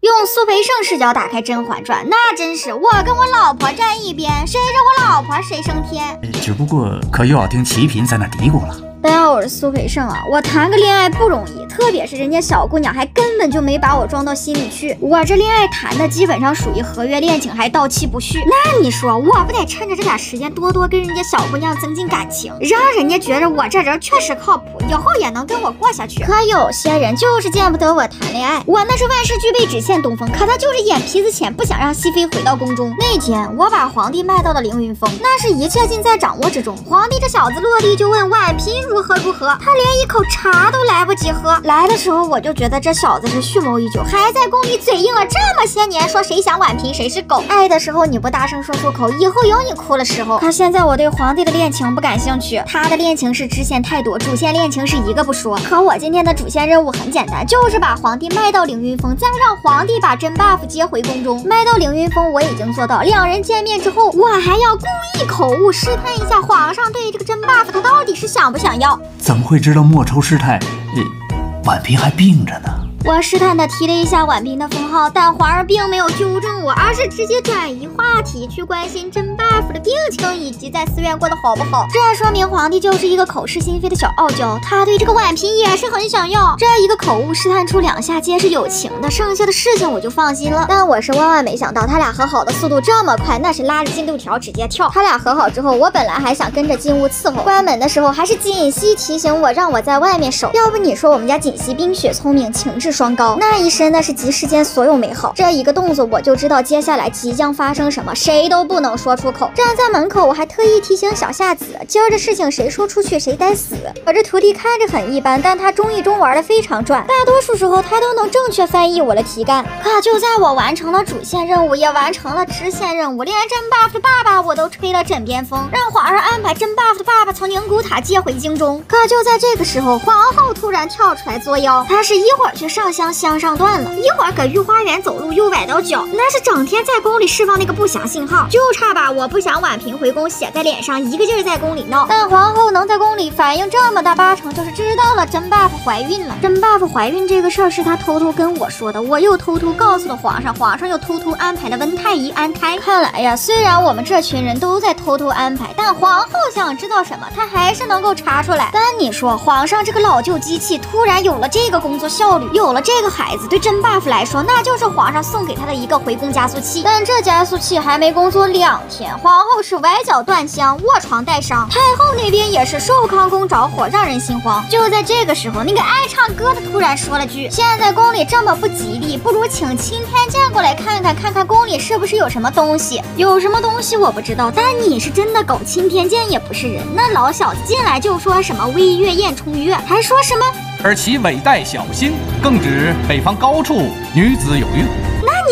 用苏培盛视角打开《甄嬛传》，那真是我跟我老婆站一边，谁着我老婆谁升天。只不过，可又要听齐嫔在那嘀咕了。大家好，我是苏培盛啊。我谈个恋爱不容易，特别是人家小姑娘还根本就没把我装到心里去。我这恋爱谈的基本上属于合约恋情，还到期不续。那你说我不得趁着这点时间多多跟人家小姑娘增进感情，让人家觉着我这人确实靠谱，以后也能跟我过下去。可有些人就是见不得我谈恋爱，我那是万事俱备，只欠东风。可他就是眼皮子浅，不想让熹妃回到宫中。那天我把皇帝卖到了凌云峰，那是一切尽在掌握之中。皇帝这小子落地就问婉嫔。如何如何？他连一口茶都来不及喝。来的时候我就觉得这小子是蓄谋已久，还在宫里嘴硬了这么些年，说谁想婉嫔谁是狗。爱的时候你不大声说出口，以后有你哭的时候。可现在我对皇帝的恋情不感兴趣，他的恋情是支线太多，主线恋情是一个不说。可我今天的主线任务很简单，就是把皇帝卖到凌云峰，再让皇帝把真 buff 接回宫中。卖到凌云峰我已经做到，两人见面之后，我还要故意口误试探一下皇上对这个真 buff 他到底是想不想要。怎么会知道莫愁师太？婉嫔还病着呢。我试探的提了一下婉嫔的封号，但皇上并没有纠正我，而是直接转移话题去关心真 buff 的病情以及在寺院过得好不好。这说明皇帝就是一个口是心非的小傲娇，他对这个婉嫔也是很想要。这一个口误试探出两下皆是有情的，剩下的事情我就放心了。但我是万万没想到他俩和好的速度这么快，那是拉着进度条直接跳。他俩和好之后，我本来还想跟着进屋伺候，关门的时候还是锦溪提醒我让我在外面守。要不你说我们家锦溪冰雪聪明，情志双高，那一身那是集世间所有美好。这一个动作我就知道接下来即将发生什么，谁都不能说出口。站在门口，我还特意提醒小夏子，今儿这事情谁说出去谁得死。我这徒弟看着很一般，但他中意中玩的非常转，大多数时候他都能正确翻译我的题干。可就在我完成了主线任务，也完成了支线任务，连真 buff 的爸爸我都吹了枕边风，让皇上安排真 buff 的爸爸从宁古塔接回京中。可就在这个时候，皇后突然跳出来作妖，她是一会儿去上香香上断了，一会儿搁御花园走路又崴到脚，那是整天在宫里释放那个不祥信号，就差把我不想婉嫔回宫写在脸上，一个劲儿在宫里闹。但皇后能在宫里反应这么大，八成就是知道了真 buff 怀孕了。真 buff 怀孕这个事儿是她偷偷跟我说的，我又偷偷告诉了皇上，皇上又偷偷安排了温太医安胎。看来呀，虽然我们这群人都在偷偷安排，但皇后想知道什么，她还是能够查出来。但你说，皇上这个老旧机器突然有了这个工作效率，有有了这个孩子，对真 buff 来说，那就是皇上送给他的一个回宫加速器。但这加速器还没工作两天，皇后是崴脚断枪，卧床带伤，太后那边也是寿康宫着火，让人心慌。就在这个时候，那个爱唱歌的突然说了句：“现在宫里这么不吉利，不如请钦天监过来看看，看看宫里是不是有什么东西。有什么东西我不知道，但你是真的狗，钦天监也不是人。那老小子进来就说什么微月宴冲月，还说什么。”而其尾带小星，更指北方高处女子有孕。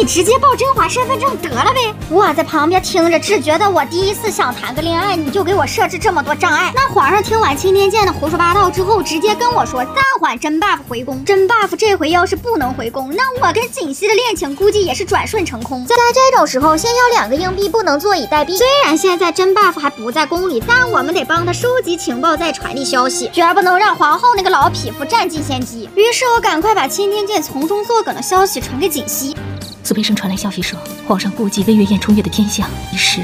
那你直接报甄嬛身份证得了呗！我在旁边听着，只觉得我第一次想谈个恋爱，你就给我设置这么多障碍。那皇上听完钦天监的胡说八道之后，直接跟我说暂缓真 buff 回宫。真 buff 这回要是不能回宫，那我跟锦汐的恋情估计也是转瞬成空。在这种时候，先要两个硬币，不能坐以待毙。虽然现在真 buff 还不在宫里，但我们得帮他收集情报，再传递消息，绝不能让皇后那个老匹夫占尽先机。于是我赶快把钦天监从中作梗的消息传给锦溪。苏培盛传来消息说，皇上顾忌魏月宴冲月的天象，一时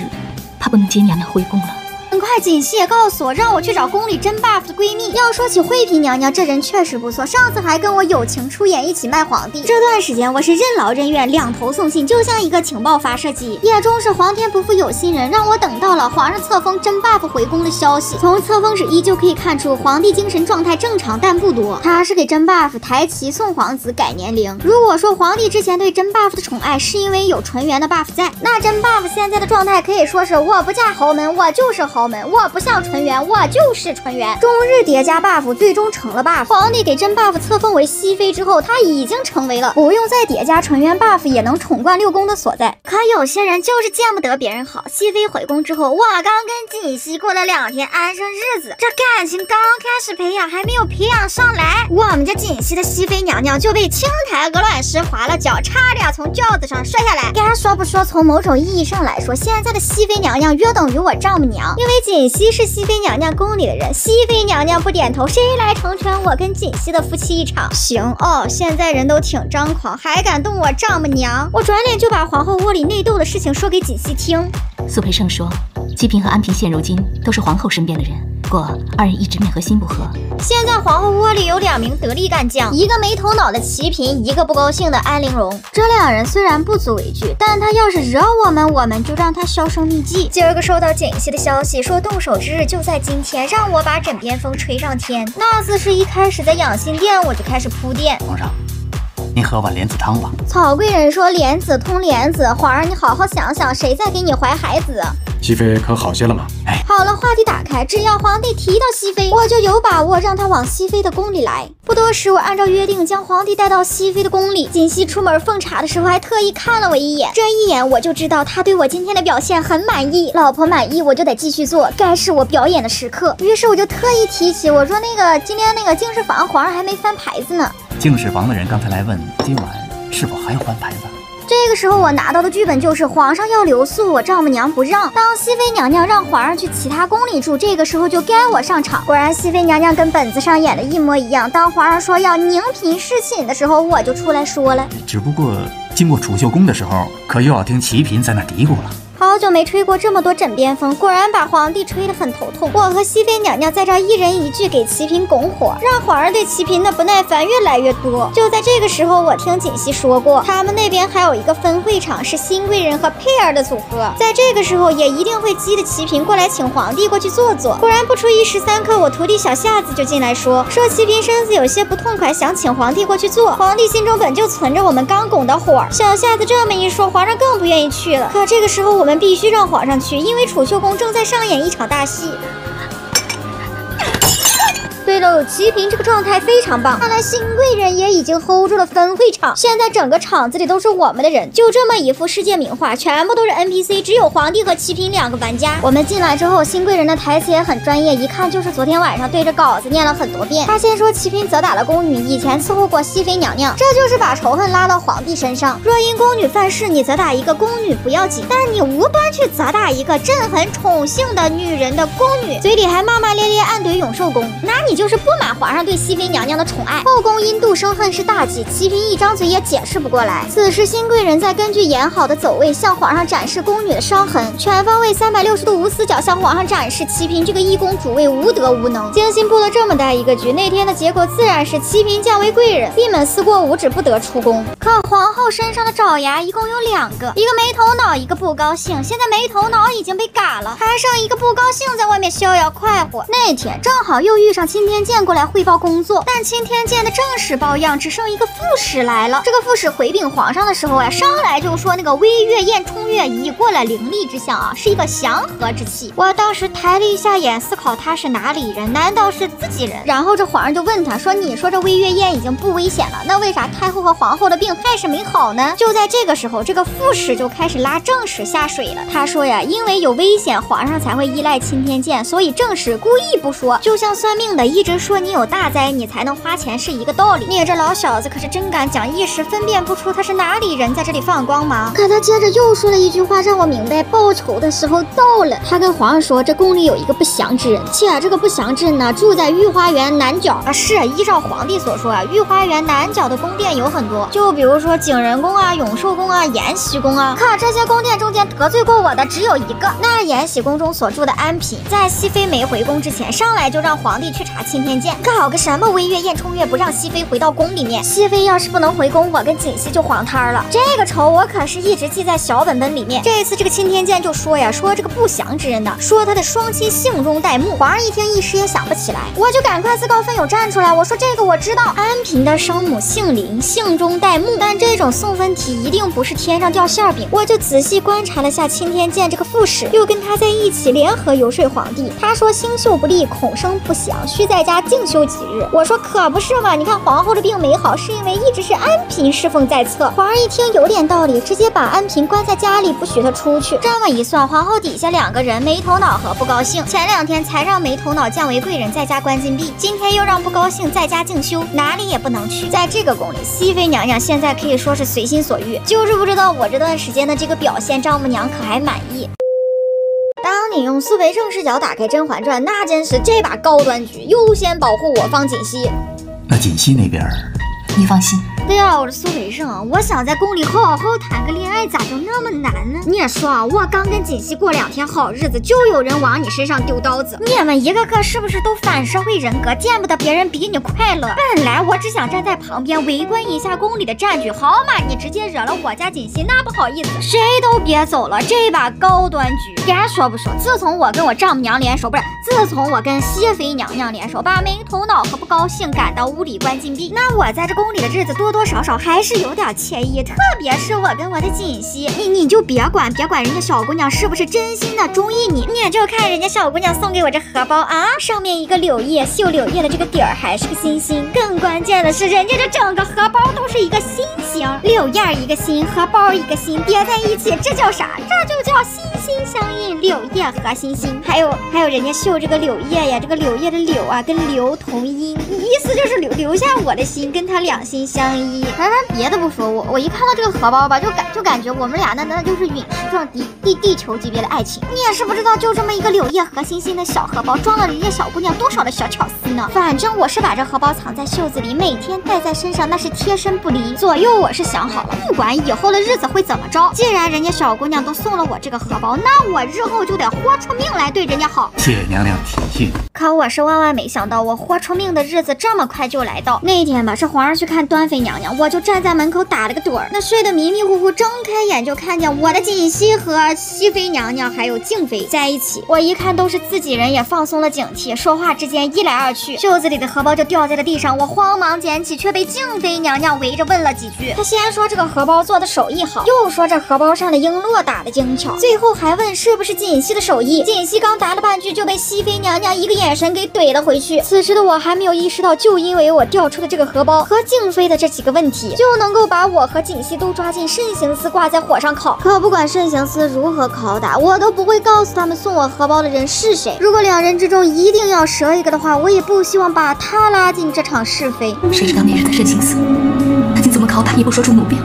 怕不能接娘娘回宫了。很快，锦溪也告诉我，让我去找宫里真 buff 的闺蜜。要说起惠嫔娘娘，这人确实不错，上次还跟我友情出演，一起卖皇帝。这段时间我是任劳任怨，两头送信，就像一个情报发射机。也终是皇天不负有心人，让我等到了皇上册封真 buff 回宫的消息。从册封旨意就可以看出，皇帝精神状态正常，但不多。他是给真 buff 抬旗送皇子改年龄。如果说皇帝之前对真 buff 的宠爱是因为有纯元的 buff 在，那真 buff 现在的状态可以说是我不嫁豪门，我就是豪豪门；我不像纯元，我就是纯元。终日叠加 buff，最终成了 buff。皇帝给真 buff 册封为熹妃之后，他已经成为了不用再叠加纯元 buff 也能宠冠六宫的所在。可有些人就是见不得别人好。熹妃回宫之后，我刚跟锦溪过了两天安生日子，这感情刚开始培养，还没有培养上来，我们家锦溪的熹妃娘娘就被青苔鹅卵石划了脚，差点从轿子上摔下来。该说不说，从某种意义上来说，现在的熹妃娘娘约等于我丈母娘，因为锦溪是熹妃娘娘宫里的人，熹妃娘娘不点头，谁来成全我跟锦溪的夫妻一场？行哦，现在人都挺张狂，还敢动我丈母娘？我转脸就把皇后窝里内斗的事情说给锦汐听。苏培盛说，姬嫔和安嫔现如今都是皇后身边的人，不过二人一直面和心不和。现在皇后窝里有两名得力干将，一个没头脑的齐嫔，一个不高兴的安陵容。这两人虽然不足为惧，但他要是惹我们，我们就让他销声匿迹。今儿个收到锦汐的消息，说动手之日就在今天，让我把枕边风吹上天。那自是一开始在养心殿我就开始铺垫。皇上，您喝碗莲子汤吧。曹贵人说莲子通莲子，皇上你好好想想，谁在给你怀孩子？熹妃可好些了吗？哎好了，话题打开，只要皇帝提到熹妃，我就有把握让他往熹妃的宫里来。不多时，我按照约定将皇帝带到熹妃的宫里。锦汐出门奉茶的时候，还特意看了我一眼，这一眼我就知道他对我今天的表现很满意。老婆满意，我就得继续做，该是我表演的时刻。于是我就特意提起，我说那个今天那个敬事房皇上还没翻牌子呢。敬事房的人刚才来问，今晚是否还要翻牌子？这个时候我拿到的剧本就是皇上要留宿，我丈母娘不让。当熹妃娘娘让皇上去其他宫里住，这个时候就该我上场。果然，熹妃娘娘跟本子上演的一模一样。当皇上说要宁嫔侍寝的时候，我就出来说了。只不过经过储秀宫的时候，可又要听齐嫔在那嘀咕了。好久没吹过这么多枕边风，果然把皇帝吹得很头痛。我和熹妃娘娘在这一人一句给齐嫔拱火，让皇上对齐嫔的不耐烦越来越多。就在这个时候，我听锦汐说过，他们那边还有一个分会场，是新贵人和佩儿的组合，在这个时候也一定会激得齐嫔过来请皇帝过去坐坐。果然不出一时三刻，我徒弟小夏子就进来说，说齐嫔身子有些不痛快，想请皇帝过去坐。皇帝心中本就存着我们刚拱的火，小夏子这么一说，皇上更不愿意去了。可这个时候我。我们必须让皇上去，因为储秀宫正在上演一场大戏。对喽，齐嫔这个状态非常棒，看来新贵人也已经 hold 住了分会场。现在整个场子里都是我们的人，就这么一幅世界名画，全部都是 NPC，只有皇帝和齐嫔两个玩家。我们进来之后，新贵人的台词也很专业，一看就是昨天晚上对着稿子念了很多遍。他先说齐嫔责打了宫女，以前伺候过熹妃娘娘，这就是把仇恨拉到皇帝身上。若因宫女犯事，你责打一个宫女不要紧，但你无端去责打一个朕很宠幸的女人的宫女，嘴里还骂骂咧咧，暗怼永寿宫，那你。就就是不满皇上对熹妃娘娘的宠爱，后宫因妒生恨是大忌。齐嫔一张嘴也解释不过来。此时新贵人在根据演好的走位向皇上展示宫女的伤痕，全方位三百六十度无死角向皇上展示齐嫔这个一宫主位无德无能。精心布了这么大一个局，那天的结果自然是齐嫔降为贵人，闭门思过五指不得出宫。可皇后身上的爪牙一共有两个，一个没头脑，一个不高兴。现在没头脑已经被嘎了，还剩一个不高兴在外面逍遥快活。那天正好又遇上今天天剑过来汇报工作，但钦天监的正式抱样只剩一个副使来了。这个副使回禀皇上的时候啊，上来就说那个微月宴冲月已过了灵力之象啊，是一个祥和之气。我当时抬了一下眼，思考他是哪里人？难道是自己人？然后这皇上就问他说：“你说这微月宴已经不危险了，那为啥太后和皇后的病还是没好呢？”就在这个时候，这个副使就开始拉正使下水了。他说呀，因为有危险，皇上才会依赖钦天监，所以正使故意不说，就像算命的。一直说你有大灾，你才能花钱是一个道理。你这老小子可是真敢讲，一时分辨不出他是哪里人，在这里放光芒。可他接着又说了一句话，让我明白报仇的时候到了。他跟皇上说，这宫里有一个不祥之人，且这个不祥之人呢，住在御花园南角啊。是依照皇帝所说啊，御花园南角的宫殿有很多，就比如说景仁宫啊、永寿宫啊、延禧宫啊。可这些宫殿中间得罪过我的只有一个，那延禧宫中所住的安嫔，在熹妃没回宫之前，上来就让皇帝去查。青天剑搞个什么微月宴冲月，不让熹妃回到宫里面。熹妃要是不能回宫，我跟锦汐就黄摊了。这个仇我可是一直记在小本本里面。这次这个青天剑就说呀，说这个不祥之人呢，说他的双亲姓钟带木。皇上一听一时也想不起来，我就赶快自告奋勇站出来，我说这个我知道，安嫔的生母姓林，姓钟带木。但这种送分题一定不是天上掉馅饼。我就仔细观察了下青天剑这个副使，又跟他在一起联合游说皇帝。他说星宿不利，恐生不祥，需在。在家静修几日，我说可不是嘛！你看皇后的病没好，是因为一直是安嫔侍奉在侧。皇上一听有点道理，直接把安嫔关在家里，不许她出去。这么一算，皇后底下两个人没头脑和不高兴，前两天才让没头脑降为贵人，在家关禁闭，今天又让不高兴在家静修，哪里也不能去。在这个宫里，熹妃娘娘现在可以说是随心所欲，就是不知道我这段时间的这个表现，丈母娘可还满意。当你用思维正视角打开《甄嬛传》，那真是这把高端局，优先保护我方锦溪。那锦溪那边，你放心。对啊，我是苏培盛，我想在宫里好好谈个恋爱，咋就那么难呢？你也说啊，我刚跟锦溪过两天好日子，就有人往你身上丢刀子。你们一个个是不是都反社会人格，见不得别人比你快乐？本来我只想站在旁边围观一下宫里的战局，好嘛，你直接惹了我家锦溪，那不好意思，谁都别走了。这把高端局，该说不说，自从我跟我丈母娘联手，不是，自从我跟熹妃娘娘联手，把没头脑和不高兴赶到屋里关禁闭，那我在这宫宫里的日子多。多少少还是有点惬意，特别是我跟我的锦溪，你你就别管别管人家小姑娘是不是真心的中意你，你就看人家小姑娘送给我这荷包啊，上面一个柳叶绣柳叶的这个底儿还是个心心，更关键的是人家这整个荷包都是一个心形，柳叶一个心，荷包一个心叠在一起，这叫啥？这就叫心心相印，柳叶和心心。还有还有人家绣这个柳叶呀，这个柳叶的柳啊跟刘同音，意思就是留留下我的心，跟他俩两心相印。一。咱咱别的不说，我我一看到这个荷包吧，就感就感觉我们俩那那就是陨石撞地地地球级别的爱情。你也是不知道，就这么一个柳叶和心心的小荷包，装了人家小姑娘多少的小巧思呢？反正我是把这荷包藏在袖子里，每天带在身上，那是贴身不离。左右我是想好了，不管以后的日子会怎么着，既然人家小姑娘都送了我这个荷包，那我日后就得豁出命来对人家好。谢娘娘提醒。可我是万万没想到，我豁出命的日子这么快就来到。那天吧，是皇上去看端妃娘娘，我就站在门口打了个盹儿。那睡得迷迷糊糊，睁开眼就看见我的锦汐和熹妃娘娘还有静妃在一起。我一看都是自己人，也放松了警惕。说话之间一来二去，袖子里的荷包就掉在了地上。我慌忙捡起，却被静妃娘娘围着问了几句。她先说这个荷包做的手艺好，又说这荷包上的璎珞打的精巧，最后还问是不是锦汐的手艺。锦汐刚答了半句，就被熹妃娘娘一个眼神给怼了回去。此时的我还没有意识到，就因为我掉出的这个荷包和静妃的这几个问题，就能够把我和锦汐都抓进慎刑司挂在火上烤。可不管慎刑司如何拷打，我都不会告诉他们送我荷包的人是谁。如果两人之中一定要折一个的话，我也不希望把他拉进这场是非。谁知道那日的慎刑司，他竟怎么拷打也不说出奴婢。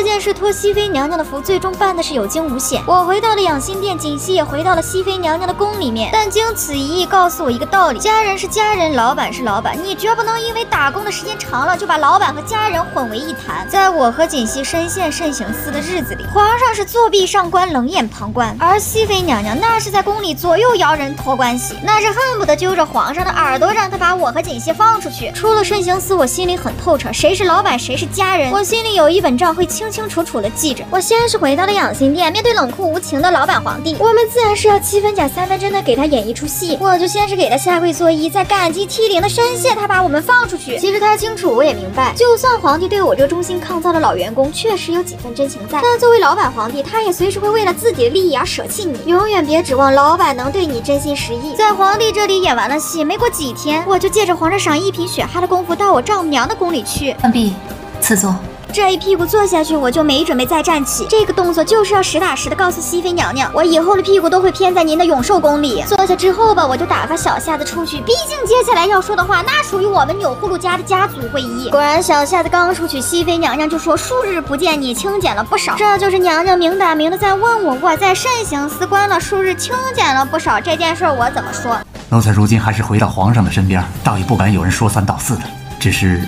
这件事托熹妃娘娘的福，最终办的是有惊无险。我回到了养心殿，锦汐也回到了熹妃娘娘的宫里面。但经此一役，告诉我一个道理：家人是家人，老板是老板，你绝不能因为打工的时间长了，就把老板和家人混为一谈。在我和锦汐深陷慎刑司的日子里，皇上是作壁上观，冷眼旁观，而熹妃娘娘那是在宫里左右摇人托关系，那是恨不得揪着皇上的耳朵，让他把我和锦汐放出去。出了慎刑司，我心里很透彻，谁是老板，谁是家人，我心里有一本账会清清清楚楚的记着。我先是回到了养心殿，面对冷酷无情的老板皇帝，我们自然是要七分假三分真的给他演一出戏。我就先是给他下跪作揖，再感激涕零的深谢他把我们放出去。其实他清楚，我也明白，就算皇帝对我这个忠心抗造的老员工确实有几分真情在，但作为老板皇帝，他也随时会为了自己的利益而舍弃你。永远别指望老板能对你真心实意。在皇帝这里演完了戏，没过几天，我就借着皇上赏一品雪蛤的功夫，到我丈母娘的宫里去。完毕，赐座。这一屁股坐下去，我就没准备再站起。这个动作就是要实打实的告诉熹妃娘娘，我以后的屁股都会偏在您的永寿宫里。坐下之后吧，我就打发小夏子出去，毕竟接下来要说的话，那属于我们钮祜禄家的家族会议。果然，小夏子刚出去，熹妃娘娘就说数日不见你清减了不少。这就是娘娘明打明的在问我，我在慎刑司关了数日，清减了不少这件事，我怎么说？奴才如今还是回到皇上的身边，倒也不敢有人说三道四的。只是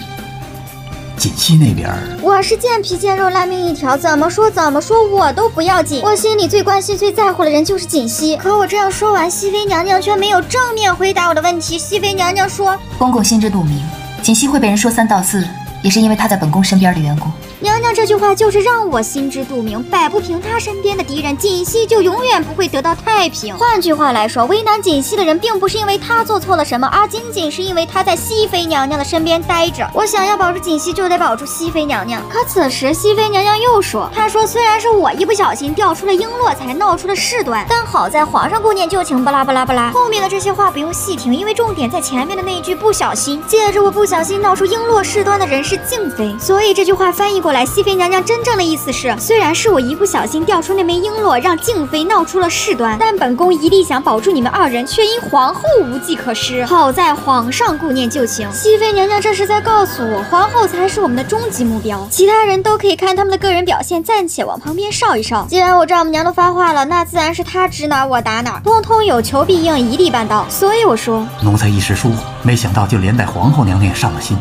锦溪那边，我是健皮健肉烂命一条，怎么说怎么说我都不要紧。我心里最关心、最在乎的人就是锦溪。可我这样说完，熹妃娘娘却没有正面回答我的问题。熹妃娘娘说：“公公心知肚明，锦溪会被人说三道四，也是因为她在本宫身边的缘故。”娘娘这句话就是让我心知肚明，摆不平她身边的敌人，锦汐就永远不会得到太平。换句话来说，为难锦汐的人，并不是因为她做错了什么，而仅仅是因为她在熹妃娘娘的身边待着。我想要保住锦汐，就得保住熹妃娘娘。可此时，熹妃娘娘又说：“她说虽然是我一不小心掉出了璎珞，才闹出了事端，但好在皇上顾念旧情，巴拉巴拉巴拉。后面的这些话不用细听，因为重点在前面的那一句‘不小心’。借着我不小心闹出璎珞事端的人是静妃，所以这句话翻译过来，熹妃娘娘。”真正的意思是，虽然是我一不小心掉出那枚璎珞，让静妃闹出了事端，但本宫一力想保住你们二人，却因皇后无计可施。好在皇上顾念旧情，熹妃娘娘这是在告诉我，皇后才是我们的终极目标，其他人都可以看他们的个人表现，暂且往旁边稍一稍。既然我丈母娘都发话了，那自然是她指哪我打哪，通通有求必应，一力办到。所以我说，奴才一时疏忽，没想到就连带皇后娘娘也上了心，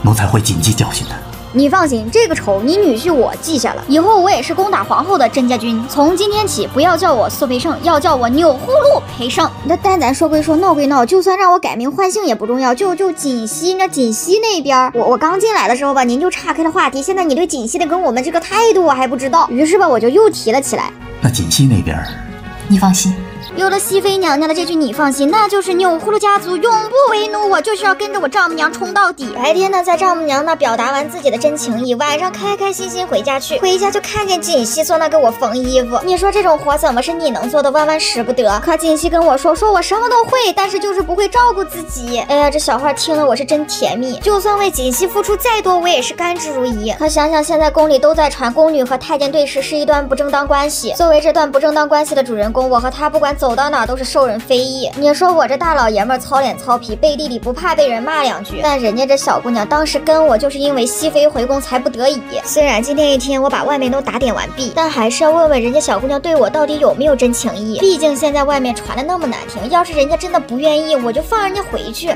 奴才会谨记教训的。你放心，这个仇你女婿我记下了，以后我也是攻打皇后的甄家军。从今天起，不要叫我苏培盛，要叫我钮祜禄培盛。那但咱说归说，闹归闹，就算让我改名换姓也不重要。就就锦溪，那锦溪那边，我我刚进来的时候吧，您就岔开了话题。现在你对锦溪的跟我们这个态度，我还不知道。于是吧，我就又提了起来。那锦溪那边，你放心。有了熹妃娘娘的这句，你放心，那就是钮祜禄家族永不为奴。我就是要跟着我丈母娘冲到底。白天呢，在丈母娘那表达完自己的真情意，晚上开开心心回家去。回家就看见锦汐坐那给我缝衣服。你说这种活怎么是你能做的？万万使不得。可锦汐跟我说，说我什么都会，但是就是不会照顾自己。哎呀，这小话听了我是真甜蜜。就算为锦汐付出再多，我也是甘之如饴。可想想现在宫里都在传宫女和太监对视是一段不正当关系。作为这段不正当关系的主人公，我和他不管走走到哪都是受人非议。你说我这大老爷们糙脸糙皮，背地里不怕被人骂两句，但人家这小姑娘当时跟我就是因为熹妃回宫才不得已。虽然今天一天我把外面都打点完毕，但还是要问问人家小姑娘对我到底有没有真情意。毕竟现在外面传的那么难听，要是人家真的不愿意，我就放人家回去。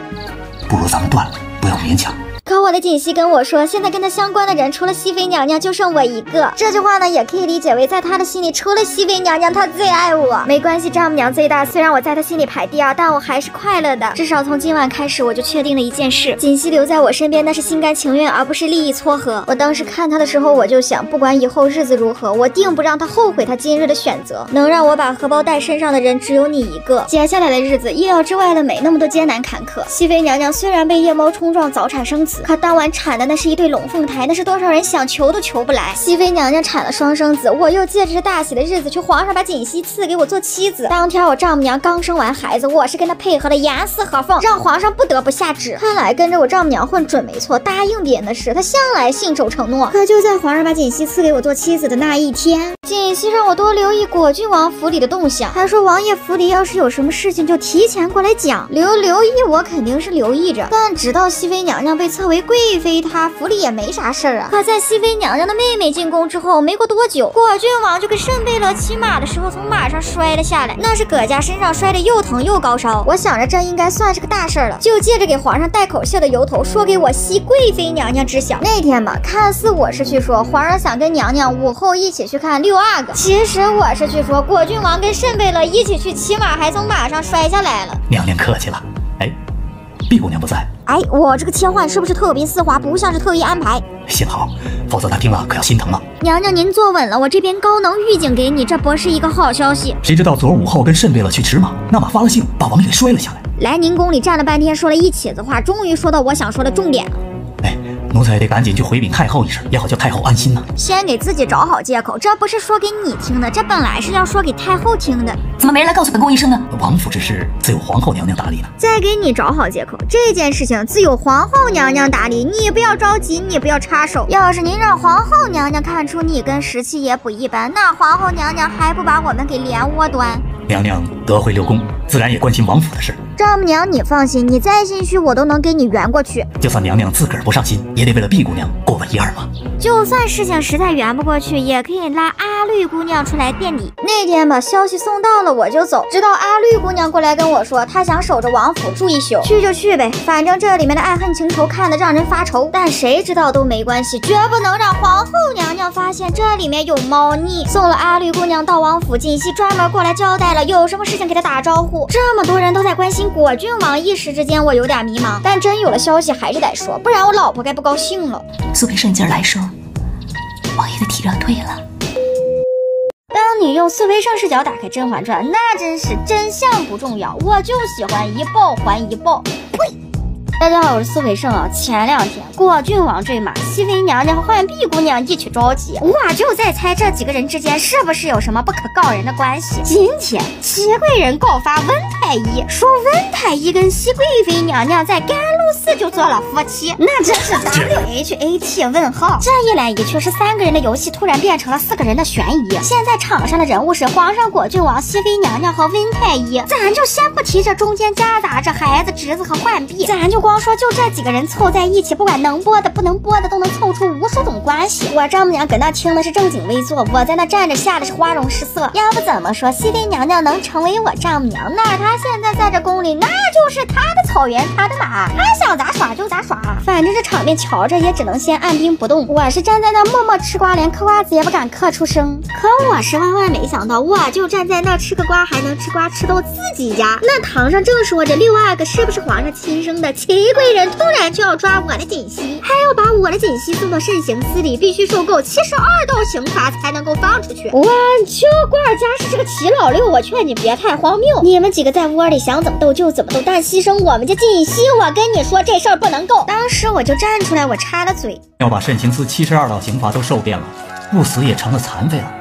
不如咱们断了，不要勉强。可我的锦溪跟我说，现在跟他相关的人除了熹妃娘娘，就剩我一个。这句话呢，也可以理解为，在他的心里，除了熹妃娘娘，他最爱我。没关系，丈母娘最大。虽然我在他心里排第二，但我还是快乐的。至少从今晚开始，我就确定了一件事：锦溪留在我身边，那是心甘情愿，而不是利益撮合。我当时看他的时候，我就想，不管以后日子如何，我定不让他后悔他今日的选择。能让我把荷包带身上的人，只有你一个。接下来的日子，意料之外的美，那么多艰难坎坷。熹妃娘娘虽然被夜猫冲撞，早产生子，可当晚产。的那是一对龙凤胎，那是多少人想求都求不来。熹妃娘娘产了双生子，我又借着这大喜的日子，去皇上把锦汐赐给我做妻子。当天我丈母娘刚生完孩子，我是跟她配合的严丝合缝，让皇上不得不下旨。看来跟着我丈母娘混准没错，答应别人的事，她向来信守承诺。可就在皇上把锦汐赐给我做妻子的那一天，锦汐让我多留意果郡王府里的动向，还说王爷府里要是有什么事情，就提前过来讲。留留意我肯定是留意着，但直到熹妃娘娘被册为贵妃。她府里也没啥事儿啊。可在熹妃娘娘的妹妹进宫之后，没过多久，果郡王就跟慎贝勒骑马的时候从马上摔了下来，那是搁家身上摔的又疼又高烧。我想着这应该算是个大事儿了，就借着给皇上带口信的由头，说给我熹贵妃娘娘知晓。那天吧，看似我是去说皇上想跟娘娘午后一起去看六阿哥，其实我是去说果郡王跟慎贝勒一起去骑马，还从马上摔下来了。娘娘客气了。哎，毕姑娘不在。哎，我这个切换是不是特别丝滑？不像是特意安排。幸好，否则他听了可要心疼了。娘娘，您坐稳了，我这边高能预警给你，这不是一个好消息。谁知道昨儿午后跟慎贝勒去骑马，那马发了性，把王爷给摔了下来。来宁宫里站了半天，说了一起子话，终于说到我想说的重点了。哎，奴才得赶紧去回禀太后一声，也好叫太后安心呢。先给自己找好借口，这不是说给你听的，这本来是要说给太后听的。怎么没人来告诉本宫一声呢？王府之事自有皇后娘娘打理呢。再给你找好借口，这件事情自有皇后娘娘打理，你不要着急，你不要插手。要是您让皇后娘娘看出你跟十七爷不一般，那皇后娘娘还不把我们给连窝端？娘娘得回六宫，自然也关心王府的事。丈母娘，你放心，你再心虚，我都能给你圆过去。就算娘娘自个儿不上心，也得为了毕姑娘过问一二嘛。就算事情实在圆不过去，也可以拉阿绿姑娘出来垫底。那天把消息送到了，我就走。直到阿绿姑娘过来跟我说，她想守着王府住一宿，去就去呗，反正这里面的爱恨情仇看得让人发愁。但谁知道都没关系，绝不能让皇后娘娘发现这里面有猫腻。送了阿绿姑娘到王府，锦汐专门过来交代了，有什么事情给她打招呼。这么多人都在关心果郡王，一时之间我有点迷茫。但真有了消息，还是得说，不然我老婆该不高兴了。苏培盛今儿来说，王爷的体热退了。当你用苏培盛视角打开《甄嬛传》，那真是真相不重要，我就喜欢一报还一报。呸！大家好，我是苏培盛啊。前两天果郡王坠马，熹妃娘娘和浣碧姑娘一起着急，我就在猜这几个人之间是不是有什么不可告人的关系。今天祺贵人告发温太医，说温太医跟熹贵妃娘娘在甘露寺就做了夫妻，那真是 W H A T 问号。这一来一去，是三个人的游戏突然变成了四个人的悬疑。现在场上的人物是皇上、果郡王、熹妃娘娘和温太医，咱就先不提这中间夹杂着孩子、侄子和浣碧，咱就光。光说就这几个人凑在一起，不管能播的不能播的，都能凑出无数种关系。我丈母娘搁那听的是正经危坐，我在那站着吓的是花容失色。要不怎么说熹妃娘娘能成为我丈母娘，那她现在在这宫里，那就是她的草原，她的马，她想咋耍就咋耍。反正这场面瞧着也只能先按兵不动。我是站在那默默吃瓜，连嗑瓜子也不敢嗑出声。可我是万万没想到，我就站在那吃个瓜，还能吃瓜吃到自己家。那堂上正说着六阿哥是不是皇上亲生的？亲。祺贵人突然就要抓我的锦溪，还要把我的锦溪送到慎刑司里，必须受够七十二道刑罚才能够放出去。我就管家是这个齐老六，我劝你别太荒谬。你们几个在窝里想怎么斗就怎么斗，但牺牲我们家锦溪，我跟你说这事儿不能够。当时我就站出来，我插了嘴，要把慎刑司七十二道刑罚都受遍了，不死也成了残废了。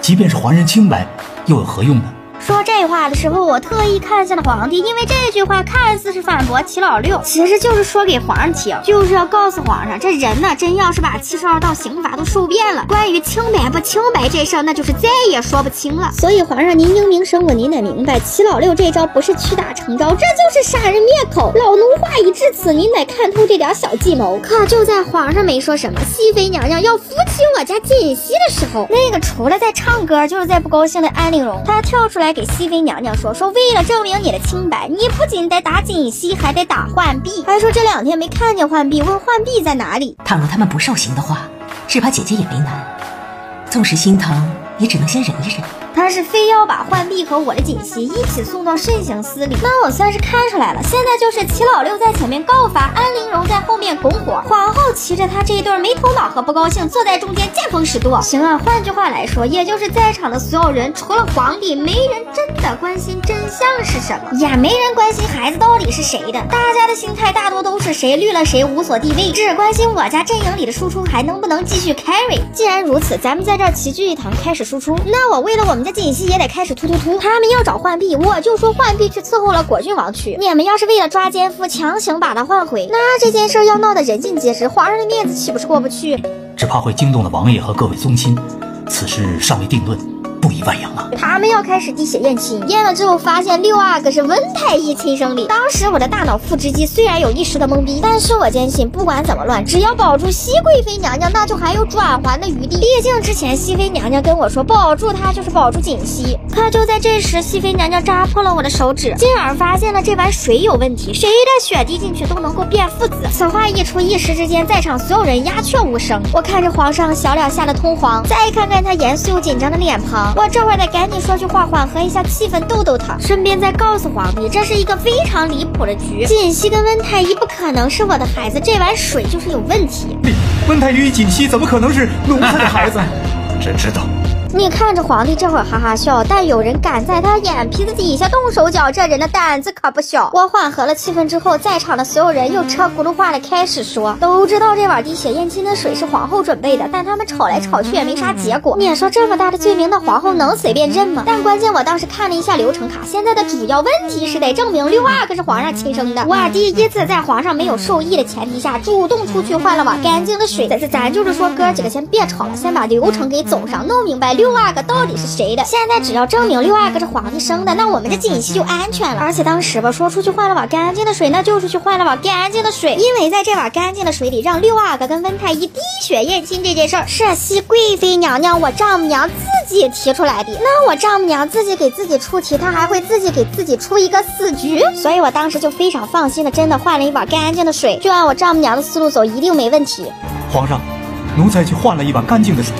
即便是还人清白，又有何用呢？说这话的时候，我特意看向了皇帝，因为这句话看似是反驳齐老六，其实就是说给皇上听，就是要告诉皇上，这人呢，真要是把七十二道刑法都受遍了，关于清白不清白这事儿，那就是再也说不清了。所以皇上您英明神武，您得明白，齐老六这招不是屈打成招，这就是杀人灭口。老奴话已至此，您得看透这点小计谋。可就在皇上没说什么，熹妃娘娘要扶起我家锦汐的时候，那个除了在唱歌就是在不高兴的安陵容，她跳出来来给熹妃娘娘说：“说为了证明你的清白，你不仅得打锦汐，还得打浣碧。还说这两天没看见浣碧，问浣碧在哪里。倘若他们不受刑的话，只怕姐姐也为难。纵使心疼，也只能先忍一忍。他是非要把浣碧和我的锦旗一起送到慎刑司里，那我算是看出来了。现在就是齐老六在前面告发，安陵容在后面拱火，皇后骑着他这一对没头脑和不高兴，坐在中间见风使舵。行啊，换句话来说，也就是在场的所有人，除了皇帝，没人真的关心真相是什么，也没人关心孩子到底是谁的。大家的心态大多都是谁绿了谁无所地位，只关心我家阵营里的输出还能不能继续 carry。既然如此，咱们在这儿齐聚一堂，开始输出。那我为了我们。家锦汐也得开始突突突，他们要找浣碧，我就说浣碧去伺候了果郡王去。你们要是为了抓奸夫强行把他换回，那这件事要闹得人尽皆知，皇上的面子岂不是过不去？只怕会惊动了王爷和各位宗亲，此事尚未定论。不宜外扬啊！他们要开始滴血验亲，验了之后发现六阿哥是温太医亲生的。当时我的大脑腹直肌，虽然有一时的懵逼，但是我坚信不管怎么乱，只要保住熹贵妃娘娘，那就还有转圜的余地。毕竟之前熹妃娘娘跟我说，保住她就是保住锦汐。可就在这时，熹妃娘娘扎破了我的手指，进而发现了这碗水有问题，谁的血滴进去都能够变父子。此话一出，一时之间在场所有人鸦雀无声。我看着皇上小脸吓得通黄，再看看他严肃又紧张的脸庞。我这会儿得赶紧说句话，缓和一下气氛，逗逗他，顺便再告诉皇帝，这是一个非常离谱的局。锦汐跟温太医不可能是我的孩子，这碗水就是有问题。温太医与锦汐怎么可能是奴才的孩子？朕知道。你看着皇帝这会儿哈哈笑，但有人敢在他眼皮子底下动手脚，这人的胆子可不小。我缓和了气氛之后，在场的所有人又车轱辘话的开始说，都知道这碗滴血验亲的水是皇后准备的，但他们吵来吵去也没啥结果。你说这么大的罪名，那皇后能随便认吗？但关键我当时看了一下流程卡，现在的主要问题是得证明六阿哥是皇上亲生的。我第一次在皇上没有授意的前提下，主动出去换了碗干净的水。咱咱就是说，哥几个先别吵了，先把流程给走上，弄明白六。六阿哥到底是谁的？现在只要证明六阿哥是皇帝生的，那我们这锦汐就安全了。而且当时吧，说出去换了碗干净的水，那就是去换了碗干净的水。因为在这碗干净的水里，让六阿哥跟温太医滴血验亲这件事儿，是熹贵妃娘娘我丈母娘自己提出来的。那我丈母娘自己给自己出题，她还会自己给自己出一个死局。所以我当时就非常放心的，真的换了一碗干净的水，就按我丈母娘的思路走，一定没问题。皇上，奴才去换了一碗干净的水。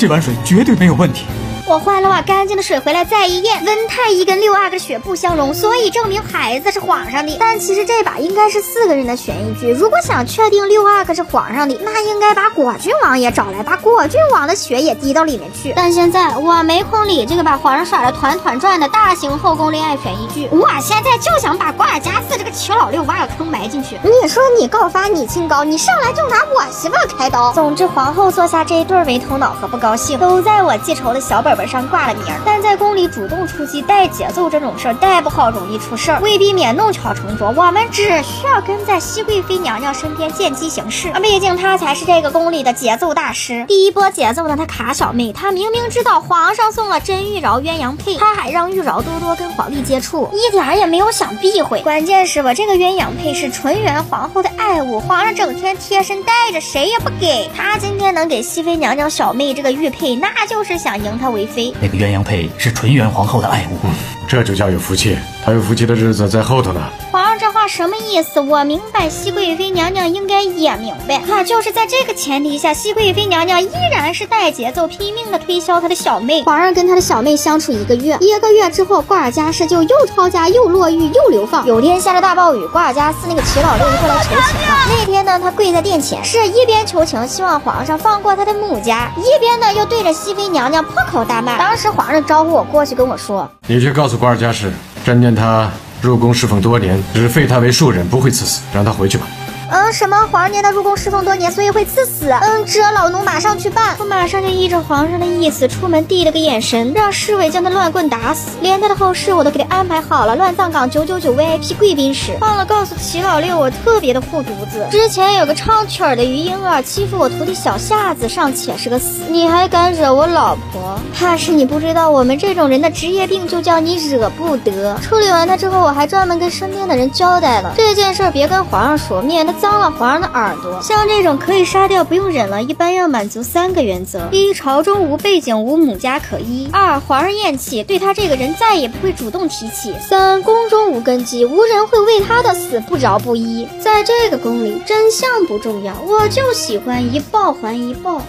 这碗水绝对没有问题。我换了碗干净的水回来再一验，温太医跟六阿哥血不相容，所以证明孩子是皇上的。但其实这把应该是四个人的悬疑剧。如果想确定六阿哥是皇上的，那应该把果郡王也找来，把果郡王的血也滴到里面去。但现在我没空理这个把皇上耍得团团转的大型后宫恋爱悬疑剧。我现在就想把瓜尔佳氏这个齐老六挖个坑埋进去。你说你告发你清高，你上来就拿我媳妇开刀。总之，皇后坐下这一对没头脑和不高兴，都在我记仇的小本本。上挂了名，但在宫里主动出击带节奏这种事儿带不好，容易出事儿。为避免弄巧成拙，我们只需要跟在熹贵妃娘娘身边见机行事。毕竟她才是这个宫里的节奏大师。第一波节奏呢，她卡小妹，她明明知道皇上送了真玉娆鸳鸯佩，她还让玉娆多多跟皇帝接触，一点也没有想避讳。关键是吧，这个鸳鸯佩是纯元皇后的爱物，皇上整天贴身带着，谁也不给。她今天能给熹妃娘娘小妹这个玉佩，那就是想迎她为妃。那个鸳鸯佩是纯元皇后的爱物，这就叫有福气。她有福气的日子在后头呢。这话什么意思？我明白，熹贵妃娘娘应该也明白。可就是在这个前提下，熹贵妃娘娘依然是带节奏，拼命的推销她的小妹。皇上跟他的小妹相处一个月，一个月之后，瓜尔佳氏就又抄家又落狱又流放。有天下着大暴雨，瓜尔佳氏那个齐老六就过来求情了。那天呢，他跪在殿前，是一边求情，希望皇上放过他的母家，一边呢又对着熹妃娘娘破口大骂。当时皇上招呼我过去，跟我说：“你去告诉瓜尔佳氏，朕念他。”入宫侍奉多年，只废他为庶人，不会赐死，让他回去吧。嗯，什么？皇上您的入宫侍奉多年，所以会赐死。嗯，这老奴马上去办。我马上就依着皇上的意思出门，递了个眼神，让侍卫将他乱棍打死。连他的后事我都给他安排好了，乱葬岗九九九 VIP 贵宾室。忘了告诉齐老六，我特别的护犊子。之前有个唱曲儿的余莺儿欺负我徒弟小夏子，尚且是个死，你还敢惹我老婆？怕是你不知道，我们这种人的职业病就叫你惹不得。处理完他之后，我还专门跟身边的人交代了这件事，别跟皇上说，免得脏了皇上的耳朵。像这种可以杀掉不用忍了，一般要满足三个原则：一，朝中无背景，无母家可依；二，皇上厌弃，对他这个人再也不会主动提起；三，宫中无根基，无人会为他的死不饶不依。在这个宫里，真相不重要，我就喜欢一报还一报。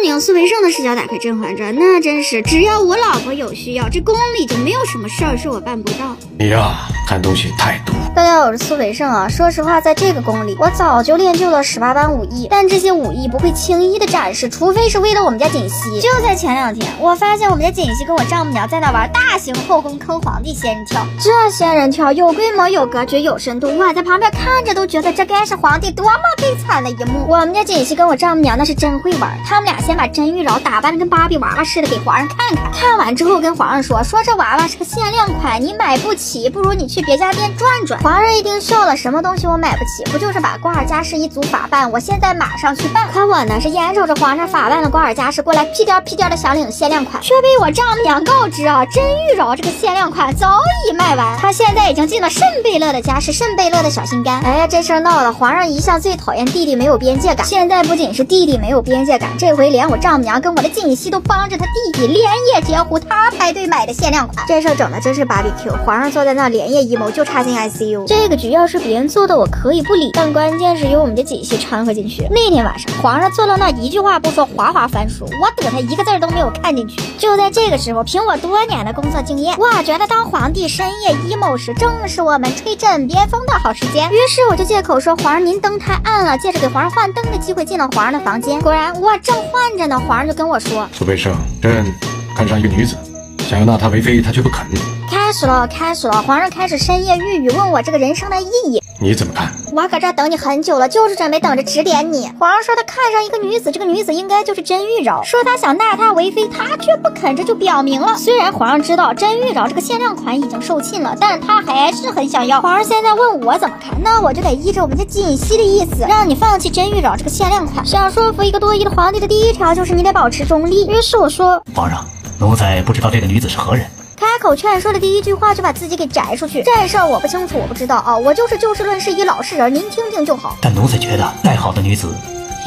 当你用苏培盛的视角打开《甄嬛传》，那真是只要我老婆有需要，这宫里就没有什么事儿是我办不到。你呀，看东西太多。大家好，我是苏培盛啊。说实话，在这个宫里，我早就练就了十八般武艺，但这些武艺不会轻易的展示，除非是为了我们家锦汐。就在前两天，我发现我们家锦汐跟我丈母娘在那玩大型后宫坑皇帝仙人跳。这仙人跳有规模、有格局、有深度，我在旁边看着都觉得这该是皇帝多么悲惨的一幕。我们家锦汐跟我丈母娘那是真会玩，他们俩先把甄玉娆打扮的跟芭比娃娃似的给皇上看看，看完之后跟皇上说，说这娃娃是个限量款，你买不起，不如你去别家店转转。皇上一听笑了，什么东西我买不起？不就是把瓜尔佳氏一族法办？我现在马上去办。可我呢是眼瞅着皇上法办了瓜尔佳氏过来屁颠屁颠的想领限量款，却被我丈母娘告知啊，甄玉娆这个限量款早已卖完，她现在已经进了慎贝勒的家，是慎贝勒的小心肝。哎呀，这事儿闹的，皇上一向最讨厌弟弟没有边界感，现在不仅是弟弟没有边界感，这回连我丈母娘跟我的锦溪都帮着他弟弟连夜截胡他排队买的限量款。这事儿整的真是芭比 Q，皇上坐在那连夜 emo 就差进 ICU。这个局要是别人做的，我可以不理，但关键是有我们的锦溪掺和进去。那天晚上，皇上坐到那一句话不说，哗哗翻书，我得他一个字儿都没有看进去。就在这个时候，凭我多年的工作经验，我觉得当皇帝深夜 emo 时，正是我们吹枕边风的好时间。于是我就借口说皇上您灯太暗了，借着给皇上换灯的机会进了皇上的房间。果然我正换着呢，皇上就跟我说。苏培盛，朕看上一个女子，想要纳她为妃，她却不肯。开始了，开始了！皇上开始深夜御语，问我这个人生的意义。你怎么看？我搁这等你很久了，就是准备等着指点你。皇上说他看上一个女子，这个女子应该就是甄玉娆，说他想纳她为妃，他却不肯，这就表明了，虽然皇上知道甄玉娆这个限量款已经售罄了，但是他还是很想要。皇上现在问我怎么看，那我就得依着我们家锦汐的意思，让你放弃甄玉娆这个限量款。想说服一个多疑的皇帝的第一条就是你得保持中立。于是我说，皇上，奴才不知道这个女子是何人。开口劝说的第一句话就把自己给摘出去，这事儿我不清楚，我不知道啊，我就是就事论事，一老实人，您听听就好。但奴才觉得，再好的女子，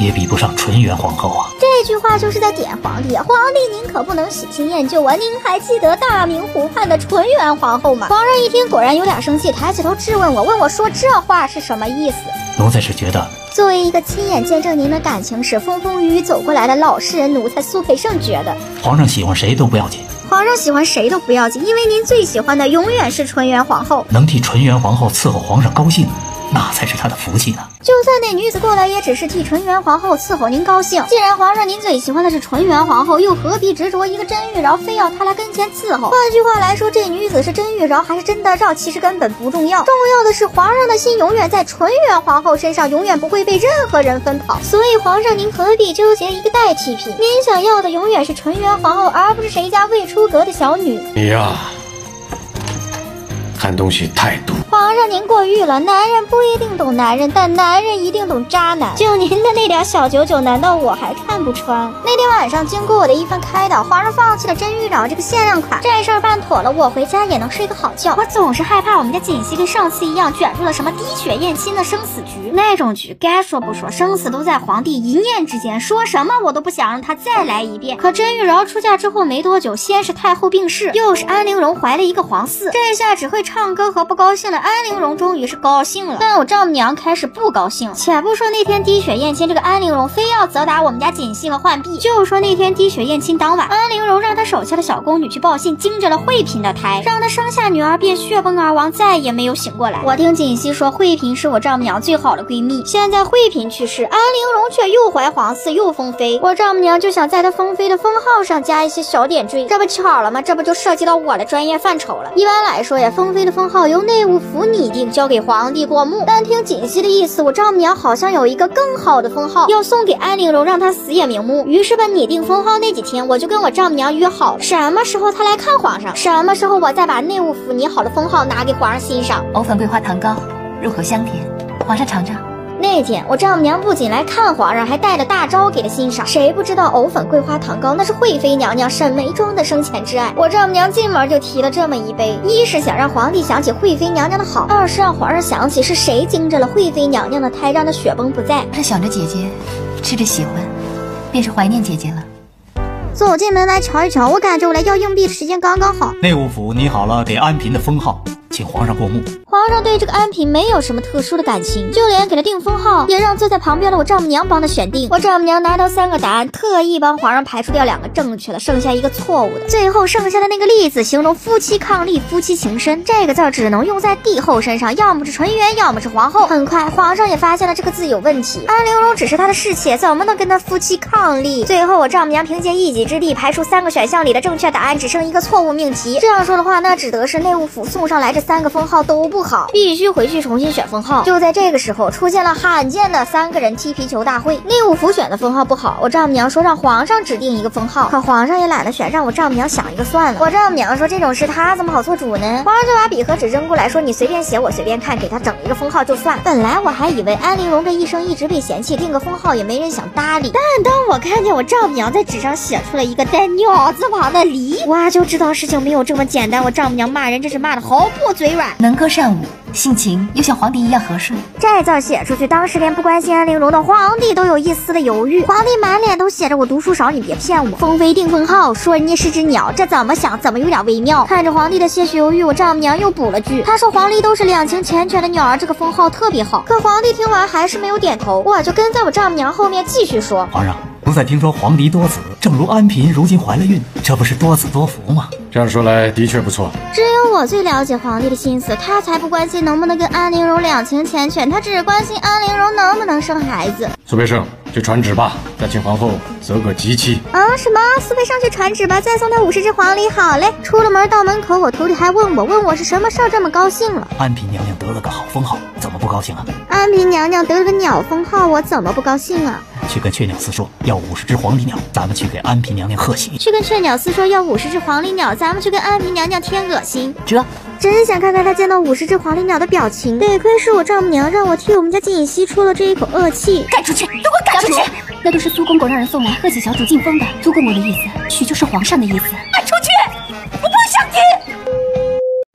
也比不上纯元皇后啊。这句话就是在点皇帝，皇帝您可不能喜新厌旧啊！您还记得大明湖畔的纯元皇后吗？皇上一听果然有点生气，抬起头质问我，问我说这话是什么意思？奴才是觉得。作为一个亲眼见证您的感情史风风雨雨走过来的老实人，奴才苏培盛觉得，皇上喜欢谁都不要紧。皇上喜欢谁都不要紧，因为您最喜欢的永远是纯元皇后。能替纯元皇后伺候皇上高兴，那才是他的福气呢。就算那女子过来，也只是替纯元皇后伺候您高兴。既然皇上您最喜欢的是纯元皇后，又何必执着一个甄玉娆，非要她来跟前伺候？换句话来说，这女子是甄玉娆还是甄德昭，其实根本不重要。重要的是，皇上的心永远在纯元皇后身上，永远不会被任何人分跑。所以，皇上您何必纠结一个代替品？您想要的永远是纯元皇后，而不是谁家未出阁的小女。你呀。看东西太多，皇上您过誉了。男人不一定懂男人，但男人一定懂渣男。就您的那点小九九，难道我还看不穿？那天晚上，经过我的一番开导，皇上放弃了真玉娆这个限量款。这事儿办妥了，我回家也能睡个好觉。我总是害怕我们家锦汐跟上次一样卷入了什么滴血验亲的生死局。那种局该说不说，生死都在皇帝一念之间。说什么我都不想让他再来一遍。可甄玉娆出嫁之后没多久，先是太后病逝，又是安陵容怀了一个皇嗣，这下只会唱歌和不高兴的。安陵容终于是高兴了，但我丈母娘开始不高兴。且不说那天滴血验亲，这个安陵容非要责打我们家锦汐和浣碧，就说那天滴血验亲当晚，安陵容让她手下的小宫女去报信，惊着了惠嫔的胎，让她生下女儿便血崩而亡，再也没有醒过来。我听锦汐说，惠嫔是我丈母娘最好的闺蜜。现在惠嫔去世，安陵容却又怀皇嗣又封妃，我丈母娘就想在她封妃的封号上加一些小点缀，这不巧了吗？这不就涉及到我的专业范畴了。一般来说呀，封妃的封号由内务府拟定，交给皇帝过目。但听锦溪的意思，我丈母娘好像有一个更好的封号要送给安陵容，让她死也瞑目。于是吧，拟定封号那几天，我就跟我丈母娘约好了，什么时候她来看皇上，什么时候我再把内务府拟好的封号拿给皇上欣赏。藕粉桂花糖糕，入口香甜，皇上尝尝。那天我丈母娘不仅来看皇上，还带了大招给他欣赏。谁不知道藕粉桂花糖糕那是惠妃娘娘沈眉庄的生前挚爱。我丈母娘进门就提了这么一杯，一是想让皇帝想起惠妃娘娘的好，二是让皇上想起是谁惊着了惠妃娘娘的胎，让她雪崩不在。是想着姐姐，吃着喜欢，便是怀念姐姐了。走进门来瞧一瞧，我感觉我来要硬币的时间刚刚好。内务府拟好了给安嫔的封号，请皇上过目。皇上对这个安嫔没有什么特殊的感情，就连给他定封号，也让坐在旁边的我丈母娘帮他选定。我丈母娘拿到三个答案，特意帮皇上排除掉两个正确的，剩下一个错误的。最后剩下的那个“利”字，形容夫妻伉俪、夫妻情深，这个字只能用在帝后身上，要么是纯元，要么是皇后。很快，皇上也发现了这个字有问题。安陵容只是他的侍妾，怎么能跟他夫妻伉俪？最后，我丈母娘凭借一己之力排除三个选项里的正确答案，只剩一个错误命题。这样说的话，那只得是内务府送上来这三个封号都不好，必须回去重新选封号。就在这个时候，出现了罕见的三个人踢皮球大会。内务府选的封号不好，我丈母娘说让皇上指定一个封号，可皇上也懒得选，让我丈母娘想一个算了。我丈母娘说这种事她怎么好做主呢？皇上就把笔和纸扔过来，说你随便写，我随便看，给他整一个封号就算。本来我还以为安陵容这一生一直被嫌弃，定个封号也没人想搭理。但当我看见我丈母娘在纸上写出了一个带鸟字旁的离，我就知道事情没有这么简单。我丈母娘骂人真是骂的好不嘴软。能歌善舞，性情又像皇帝一样和顺。这字写出去，当时连不关心安陵容的皇帝都有一丝的犹豫。皇帝满脸都写着我读书少，你别骗我。封妃定封号，说人家是只鸟，这怎么想怎么有点微妙。看着皇帝的些许犹豫，我丈母娘又补了句，她说皇帝都是两情缱绻的鸟儿，这个封号特别好。可皇帝听完还是没有点头，我就跟在我丈母娘后面继续说，皇上，不再听说皇帝多子，正如安嫔如今怀了孕，这不是多子多福吗？这样说来的确不错。只有我最了解皇帝的心思，他才不关心能不能跟安陵容两情缱绻，他只关心安陵容能不能生孩子。苏培盛，去传旨吧，再请皇后择个吉期。啊，什么？苏培盛去传旨吧，再送他五十只黄鹂。好嘞。出了门到门口，我徒弟还问我，问我是什么事儿这么高兴了。安嫔娘娘得了个好封号，怎么不高兴啊？安嫔娘娘得了个鸟封号，我怎么不高兴啊？去跟雀鸟司说要五十只黄鹂鸟，咱们去给安嫔娘娘贺喜。去跟雀鸟司说要五十只黄鹂鸟，咱们去跟安嫔娘娘添恶心。这真想看看她见到五十只黄鹂鸟的表情。得亏是我丈母娘让我替我们家锦溪出了这一口恶气。赶出去，都给我赶出去！那都是苏公公让人送来贺喜小主进封的。苏公公的意思，许就是皇上的意思。赶出去！我不想听。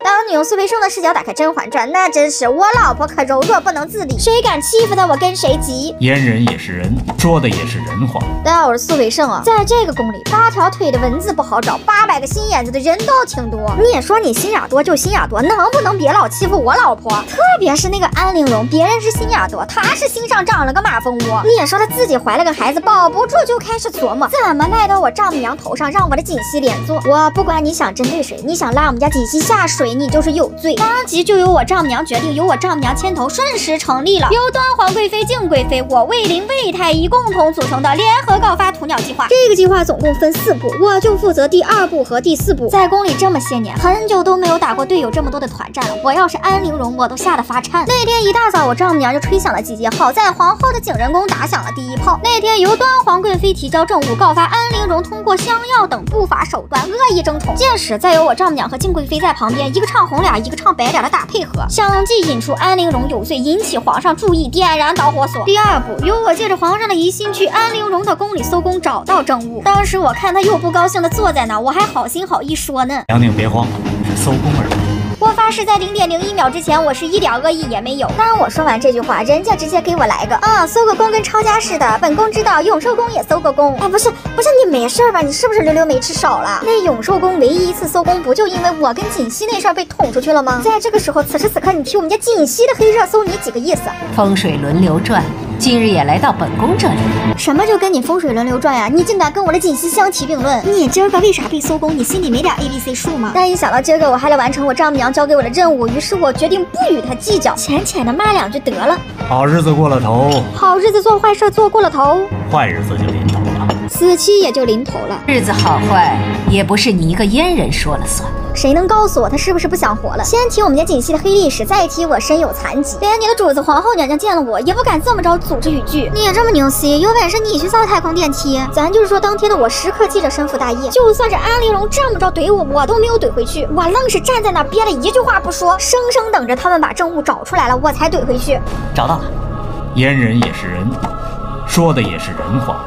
当你用苏培盛的视角打开《甄嬛传》，那真是我老婆可柔弱不能自理，谁敢欺负她，我跟谁急。阉人也是人，说的也是人话。大家好，我是苏培盛啊，在这个宫里，八条腿的蚊子不好找，八百个心眼子的人倒挺多。你也说你心眼多就心眼多，能不能别老欺负我老婆？特别是那个安陵容，别人是心眼多，她是心上长了个马蜂窝。你也说她自己怀了个孩子，保不住就开始琢磨怎么赖到我丈母娘头上，让我的锦溪连坐。我不管你想针对谁，你想拉我们家锦溪下水，你就是有罪。当即就由我丈母娘决定，由我丈母娘牵头，瞬时成立了由端皇贵妃、敬贵妃、我魏灵、魏太医共同组成的联合告发屠鸟计划。这个计划总共分四步，我就负责第二步和第四步。在宫里这么些年，很久都没有打过队友这么多的团战了。我要是安陵容，我都吓得发颤。那天一大早，我丈母娘就吹响了集结号，在皇后的景仁宫打响了第一炮。那天由端皇贵妃提交政务，告发安陵容通过香药等不法手段恶意争宠。届时再由我丈母娘和敬贵妃在旁边，一个唱红脸，一个唱白脸的打配合，相继引出安陵容有罪，引起皇上注意，点燃导火索。第二步，由我借着皇上的疑心去安陵容的宫里搜宫，找到证物。当时我看他又不高兴的坐在那，我还好心好意说呢。娘娘别慌，是搜宫而已。我发誓，在零点零一秒之前，我是一点恶意也没有。当我说完这句话，人家直接给我来个啊，搜个宫跟抄家似的。本宫知道，永寿宫也搜个宫。哎，不是不是，你没事吧？你是不是溜溜没吃少了？那永寿宫唯一一次搜宫，不就因为我跟锦溪那事儿被捅出去了吗？在这个时候，此时此刻，你提我们家锦溪的黑热搜，你几个意思？风水轮流转，今日也来到本宫这里。什么就跟你风水轮流转呀？你竟敢跟我的锦溪相提并论？你今儿个为啥被搜宫？你心里没点 A B C 数吗？但一想到今儿个我还得完成我丈母娘交给我的任务，于是我决定不与他计较，浅浅的骂两句得了。好日子过了头，好日子做坏事做过了头，坏日子就临头了。死期也就临头了。日子好坏也不是你一个阉人说了算。谁能告诉我他是不是不想活了？先提我们家锦溪的黑历史，再提我身有残疾，连你的主子皇后娘娘见了我也不敢这么着组织语句。你这么牛 C，有本事你去造太空电梯。咱就是说，当天的我时刻记着身负大义，就算是安陵容这么着怼我，我都没有怼回去，我愣是站在那憋了一句话不说，生生等着他们把证物找出来了，我才怼回去。找到了，阉人也是人，说的也是人话。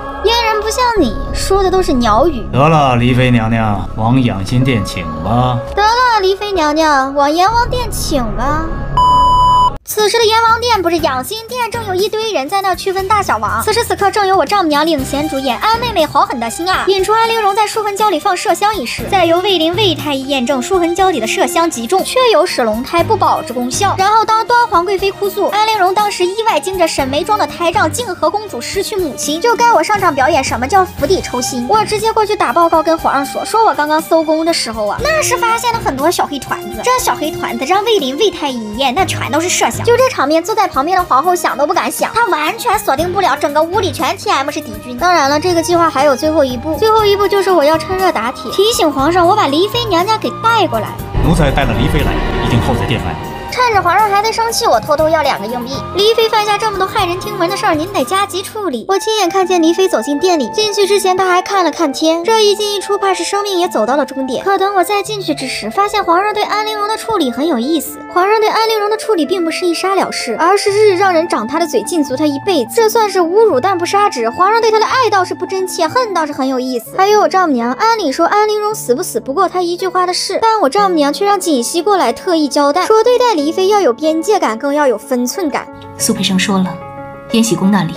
像你说的都是鸟语。得了，黎妃娘娘，往养心殿请吧。得了，黎妃娘娘，往阎王殿请吧。此时的阎王殿不是养心殿，正有一堆人在那区分大小王。此时此刻，正由我丈母娘领衔主演，安妹妹好狠的心啊，引出安陵容在书魂胶里放麝香一事，再由魏林魏太医验证书魂胶里的麝香极重，确有使龙胎不保之功效。然后当端皇贵妃哭诉，安陵容当时意外惊着沈眉庄的台丈静和公主失去母亲，就该我上场表演什么叫釜底抽薪。我直接过去打报告跟皇上说，说我刚刚搜宫的时候啊，那是发现了很多小黑团子，这小黑团子让魏林魏太医一验，那全都是麝香。就这场面，坐在旁边的皇后想都不敢想，她完全锁定不了整个屋里全 T M 是敌军。当然了，这个计划还有最后一步，最后一步就是我要趁热打铁，提醒皇上我把黎妃娘娘给带过来。奴才带了黎妃来，已经候在殿外。趁着皇上还在生气，我偷偷要两个硬币。黎妃犯下这么多骇人听闻的事儿，您得加急处理。我亲眼看见黎妃走进店里，进去之前她还看了看天，这一进一出，怕是生命也走到了终点。可等我再进去之时，发现皇上对安陵容的处理很有意思。皇上对安陵容的处理并不是一杀了事，而是日日让人长他的嘴，禁足他一辈子。这算是侮辱，但不杀之。皇上对他的爱倒是不真切，恨倒是很有意思。还有我丈母娘，按理说安陵容死不死不过她一句话的事，但我丈母娘却让锦汐过来特意交代，说对待黎妃要有边界感，更要有分寸感。苏培盛说了，延禧宫那里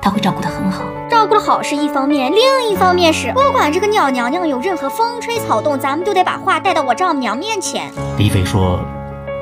他会照顾得很好。照顾得好是一方面，另一方面是不管这个鸟娘娘有任何风吹草动，咱们都得把话带到我丈母娘面前。黎妃说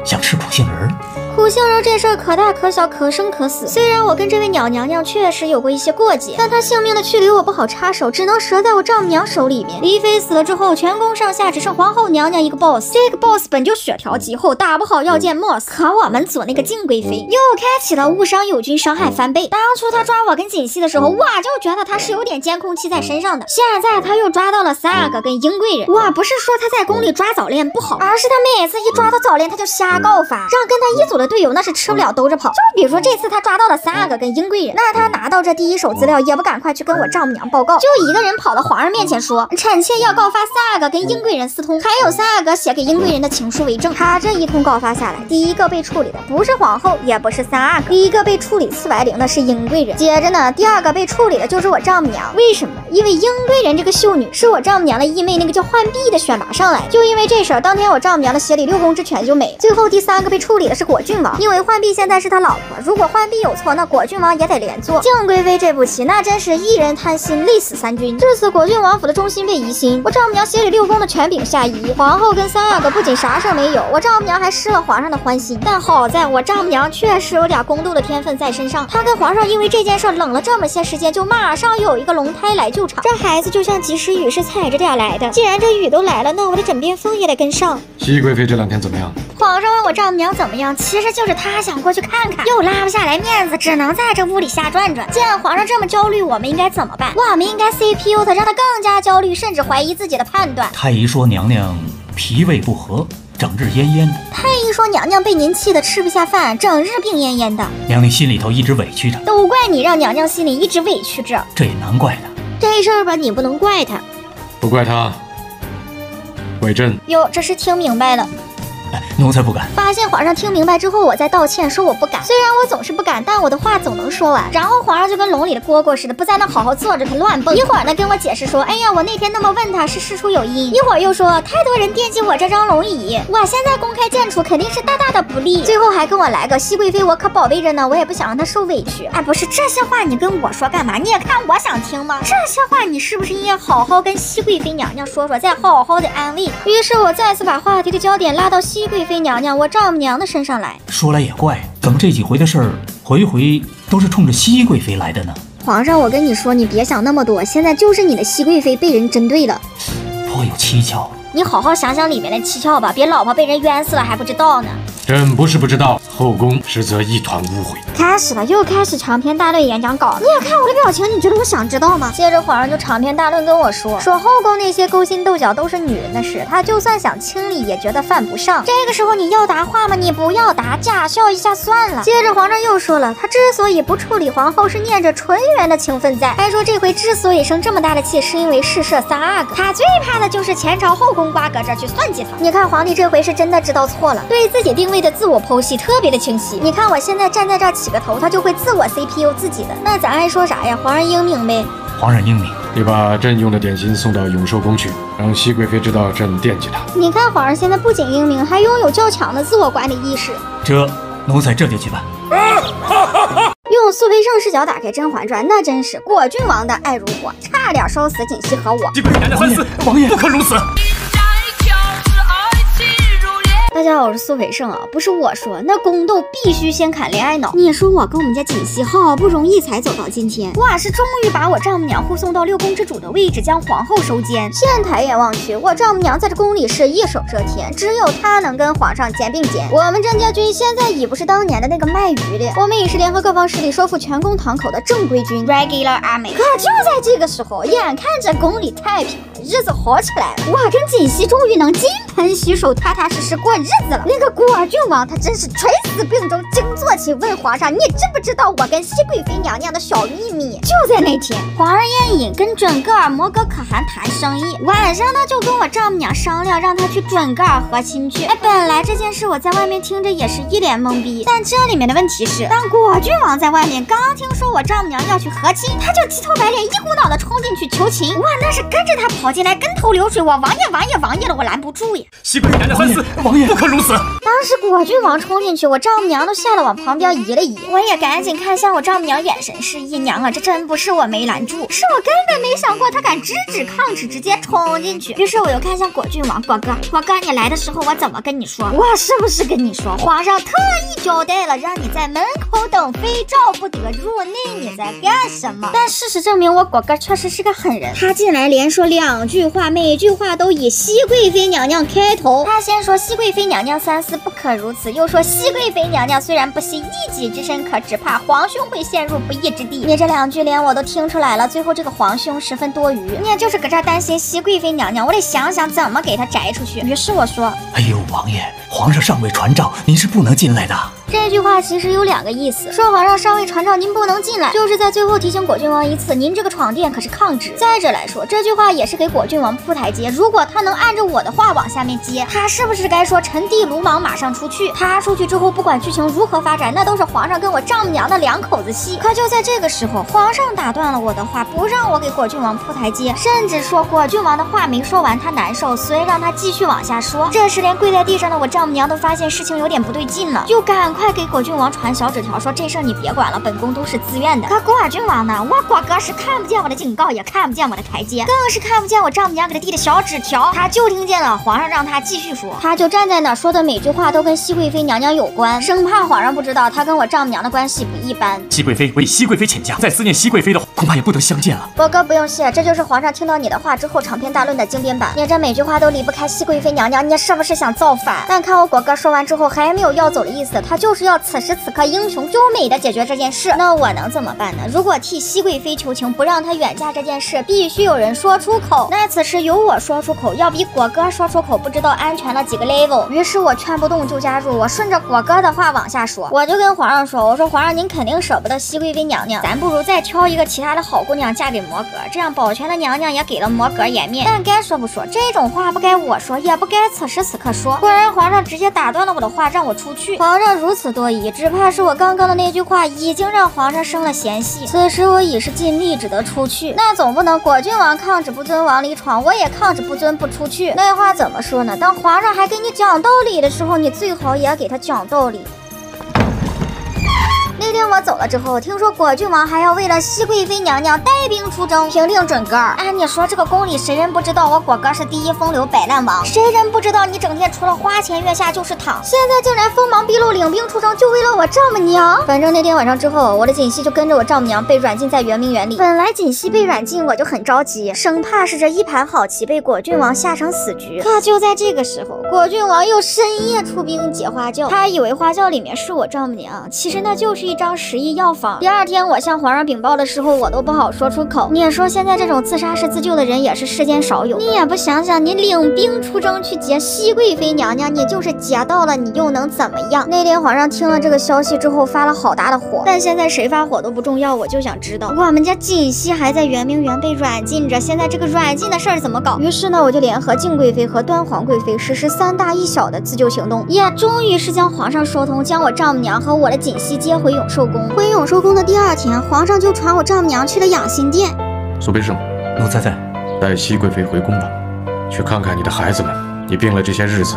想吃苦杏仁儿，苦杏仁这事儿可大可小，可生可死。虽然我跟这位鸟娘娘确实有过一些过节，但她性命的去留我不好插手，只能折在我丈母娘手里面。黎妃死了之后，全宫上下只剩皇后娘娘一个 boss。这个 boss 本就血条极厚，打不好要见 Moss。可我们组那个静贵妃又开启了误伤友军，伤害翻倍。当初她抓我跟锦溪的时候，我就觉得她是有点监控器在身上的。现在她又抓到了三阿哥跟英贵人。我不是说她在宫里抓早恋不好，而是她每次一抓到早恋，她就瞎告发，让跟她一组的队友那是吃不了兜着跑。就比如说这次他抓到了三阿哥跟英贵人，那他拿到这第一手资料也不赶快去跟我丈母娘报告，就一个人跑到皇上面前说，臣妾要告发三阿哥跟英贵人私通，还有三阿哥写给英贵人的情书为证。他这一通告发下来，第一个被处理的不是皇后，也不是三阿哥，第一个被处理四白绫的是英贵人。接着呢，第二个被处理的就是我丈母娘。为什么？因为英贵人这个秀女是我丈母娘的义妹，那个叫浣碧的选拔上来。就因为这事儿，当天我丈母娘的协理六宫之权就没了。最后第三个被处理的是果郡王，因为浣碧现在是他老婆，如果浣碧有错，那果郡王也得连坐。静贵妃这步棋，那真是一人贪心，累死三军。至此，果郡王府的中心被疑心，我丈母娘协理六宫的权柄下移。皇后跟三阿哥不仅啥事儿没有，我丈母娘还失了皇上的欢心。但好在我丈母娘确实有点宫斗的天分在身上，她跟皇上因为这件事冷了这么些时间，就马上有一个龙胎来救场。这孩子就像及时雨是踩着点来的，既然这雨都来了，那我的枕边风也得跟上。熹贵妃这两天怎么样？皇上问我丈母娘怎么样，其实就是他想过去看看，又拉不下来面子，只能在这屋里瞎转转。见皇上这么焦虑，我们应该怎么办？我们应该 CPU 他，让他更加焦虑，甚至怀疑自己的判断。太医说娘娘脾胃不和，整日恹恹的。太医说娘娘被您气得吃不下饭，整日病恹恹的，娘娘心里头一直委屈着，都怪你让娘娘心里一直委屈着。这也难怪她。这事儿吧，你不能怪他。不怪他，怪朕。哟，这是听明白了。奴才不敢。发现皇上听明白之后，我再道歉，说我不敢。虽然我总是不敢，但我的话总能说完。然后皇上就跟笼里的蝈蝈似的，不在那好好坐着，他乱蹦。一会儿呢，跟我解释说，哎呀，我那天那么问他是事出有因。一会儿又说，太多人惦记我这张龙椅，我现在公开见出，肯定是大大的不利。最后还跟我来个熹贵妃，我可宝贝着呢，我也不想让她受委屈。哎，不是这些话你跟我说干嘛？你也看我想听吗？这些话你是不是应该好好跟熹贵妃娘娘说说，再好好的安慰？于是我再次把话题的焦点拉到熹贵贵妃娘娘我丈母娘的身上来。说来也怪，怎么这几回的事儿，回回都是冲着熹贵妃来的呢？皇上，我跟你说，你别想那么多，现在就是你的熹贵妃被人针对了，颇有蹊跷。你好好想想里面的蹊跷吧，别老婆被人冤死了还不知道呢。朕不是不知道，后宫实则一团污秽。开始了，又开始长篇大论演讲稿。你也看我的表情，你觉得我想知道吗？接着皇上就长篇大论跟我说，说后宫那些勾心斗角都是女人的事，他就算想清理也觉得犯不上。这个时候你要答话吗？你不要答，假笑一下算了。接着皇上又说了，他之所以不处理皇后，是念着纯元的情分在，还说这回之所以生这么大的气，是因为试射三阿哥。他最怕的就是前朝后宫瓜葛这去算计他。你看皇帝这回是真的知道错了，对自己定位的自我剖析特别的清晰。你看我现在站在这儿起个头，他就会自我 CPU 自己的。那咱还说啥呀？皇上英明呗。皇上英明，你把朕用的点心送到永寿宫去，让熹贵妃知道朕惦记她。你看皇上现在不仅英明，还拥有较强的自我管理意识。这奴才这就去办。用苏培盛视角打开《甄嬛传》，那真是果郡王的爱如火，差点烧死锦汐和我。熹贵妃娘娘三思，王爷不可如此。大家好，我是苏培盛啊，不是我说，那宫斗必须先砍恋爱脑。你说我跟我们家锦汐好不容易才走到今天，我是终于把我丈母娘护送到六宫之主的位置，将皇后收监。现抬眼望去，我丈母娘在这宫里是一手遮天，只有她能跟皇上肩并肩。我们甄家军现在已不是当年的那个卖鱼的，我们已是联合各方势力收复全宫堂口的正规军 （regular army）。可就在这个时候，眼看着宫里太平了，日子好起来了，我跟锦汐终于能金盆洗手、踏踏实实过日子了。那个果郡王他真是垂死病中惊坐起，问皇上：“你知不知道我跟熹贵妃娘娘的小秘密？”就在那天，皇儿宴饮跟准噶尔摩格可汗谈生意，晚上呢就跟我丈母娘商量，让他去准噶尔和亲去。哎，本来这件事我在外面听着也是一脸懵逼，但这里面的问题是，当果郡王在外面刚听说我丈母娘要去和亲，他就急头白脸，一股脑的冲进去求情。我那是跟着他跑进来，跟头流水，我王爷王爷王爷了，我拦不住呀！熹贵妃娘娘三思，王爷不可如此。当时果郡王冲进去，我丈母娘都吓得往旁边移了移，我也赶紧看向我丈母娘，眼神示意：“娘啊，这真不是我没拦住，是我根本没想过他敢直指抗旨，直接冲进去。”于是我又看向果郡王，果哥，果哥，你来的时候我怎么跟你说？我是不是跟你说，皇上特意交代了，让你在门口等，非召不得入内？你在干什么？但事实证明，我果哥确实是个狠人。他进来连说两句话，每句话都以熹贵妃娘娘开头。他先说熹贵妃娘娘三思。不可如此，又说熹贵妃娘娘虽然不惜一己之身，可只怕皇兄会陷入不义之地。你这两句连我都听出来了，最后这个皇兄十分多余，你也就是搁这担心熹贵妃娘娘，我得想想怎么给她摘出去。于是我说，哎呦，王爷，皇上尚未传召，您是不能进来的。这句话其实有两个意思，说皇上尚未传召，您不能进来，就是在最后提醒果郡王一次，您这个闯殿可是抗旨。再者来说，这句话也是给果郡王铺台阶，如果他能按着我的话往下面接，他是不是该说臣弟鲁莽马上出去？他出去之后，不管剧情如何发展，那都是皇上跟我丈母娘的两口子戏。可就在这个时候，皇上打断了我的话，不让我给果郡王铺台阶，甚至说果郡王的话没说完，他难受，所以让他继续往下说。这时连跪在地上的我丈母娘都发现事情有点不对劲了，就赶快。给果郡王传小纸条，说这事儿你别管了，本宫都是自愿的。可果郡王呢？我果哥是看不见我的警告，也看不见我的台阶，更是看不见我丈母娘给他递的小纸条。他就听见了皇上让他继续说，他就站在那，说的每句话都跟熹贵妃娘娘有关，生怕皇上不知道他跟我丈母娘的关系不一般。熹贵妃为熹贵妃请假，在思念熹贵妃的话，恐怕也不得相见了。果哥不用谢，这就是皇上听到你的话之后长篇大论的经典版。你这每句话都离不开熹贵妃娘娘，你是不是想造反？但看我果哥说完之后还没有要走的意思，他就是要此时此。刻英雄救美的解决这件事，那我能怎么办呢？如果替熹贵妃求情，不让她远嫁这件事，必须有人说出口。那此时由我说出口，要比果哥说出口不知道安全了几个 level。于是我劝不动就加入，我顺着果哥的话往下说，我就跟皇上说，我说皇上您肯定舍不得熹贵妃娘娘，咱不如再挑一个其他的好姑娘嫁给摩格，这样保全了娘娘，也给了摩格颜面。但该说不说，这种话不该我说，也不该此时此刻说。果然皇上直接打断了我的话，让我出去。皇上如此多疑，只怕。是我刚刚的那句话已经让皇上生了嫌隙，此时我已是尽力只得出去。那总不能果郡王抗旨不遵往里闯，我也抗旨不遵不出去。那话怎么说呢？当皇上还给你讲道理的时候，你最好也给他讲道理。那天我走了之后，听说果郡王还要为了熹贵妃娘娘带兵出征，平定准噶儿。按你说这个宫里谁人不知道我果哥是第一风流摆烂王？谁人不知道你整天除了花前月下就是躺？现在竟然锋芒毕露领兵出征，就为了我丈母娘？反正那天晚上之后，我的锦溪就跟着我丈母娘被软禁在圆明园里。本来锦溪被软禁，我就很着急，生怕是这一盘好棋被果郡王下成死局。可就在这个时候，果郡王又深夜出兵解花轿，他以为花轿里面是我丈母娘，其实那就是一一张十亿药方。第二天我向皇上禀报的时候，我都不好说出口。你也说现在这种自杀式自救的人也是世间少有，你也不想想，你领兵出征去劫熹贵妃娘娘，你就是劫到了，你又能怎么样？那天皇上听了这个消息之后发了好大的火，但现在谁发火都不重要，我就想知道我们家锦汐还在圆明园被软禁着，现在这个软禁的事儿怎么搞？于是呢，我就联合静贵妃和端皇贵妃实施三大一小的自救行动，也终于是将皇上说通，将我丈母娘和我的锦汐接回永寿宫。回永寿宫的第二天，皇上就传我丈母娘去了养心殿。苏培盛，奴才在。带熹贵妃回宫吧，去看看你的孩子们。你病了这些日子，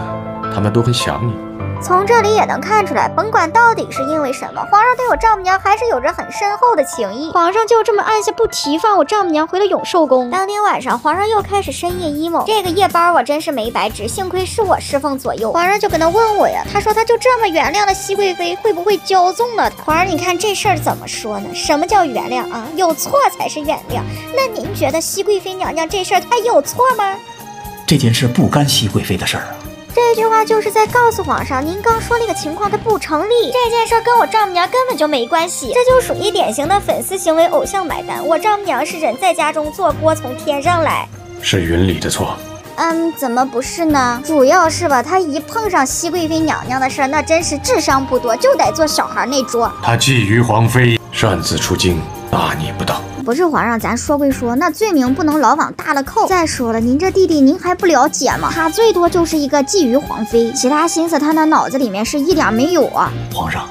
他们都很想你。从这里也能看出来，甭管到底是因为什么，皇上对我丈母娘还是有着很深厚的情谊。皇上就这么按下不提，放我丈母娘回了永寿宫。当天晚上，皇上又开始深夜 emo，这个夜班我真是没白值，幸亏是我侍奉左右。皇上就搁那问我呀，他说他就这么原谅了熹贵妃，会不会骄纵了他？皇上，你看这事儿怎么说呢？什么叫原谅啊？有错才是原谅。那您觉得熹贵妃娘娘这事儿她有错吗？这件事不干熹贵妃的事儿啊。这句话就是在告诉皇上，您刚说那个情况它不成立，这件事跟我丈母娘根本就没关系，这就属于典型的粉丝行为，偶像买单。我丈母娘是人在家中坐，锅从天上来，是云里的错。嗯，怎么不是呢？主要是吧，他一碰上熹贵妃娘娘的事儿，那真是智商不多，就得坐小孩那桌。他觊觎皇妃，擅自出京，大逆不道。不是皇上，咱说归说，那罪名不能老往大了扣。再说了，您这弟弟您还不了解吗？他最多就是一个觊觎皇妃，其他心思他那脑子里面是一点没有啊。皇上，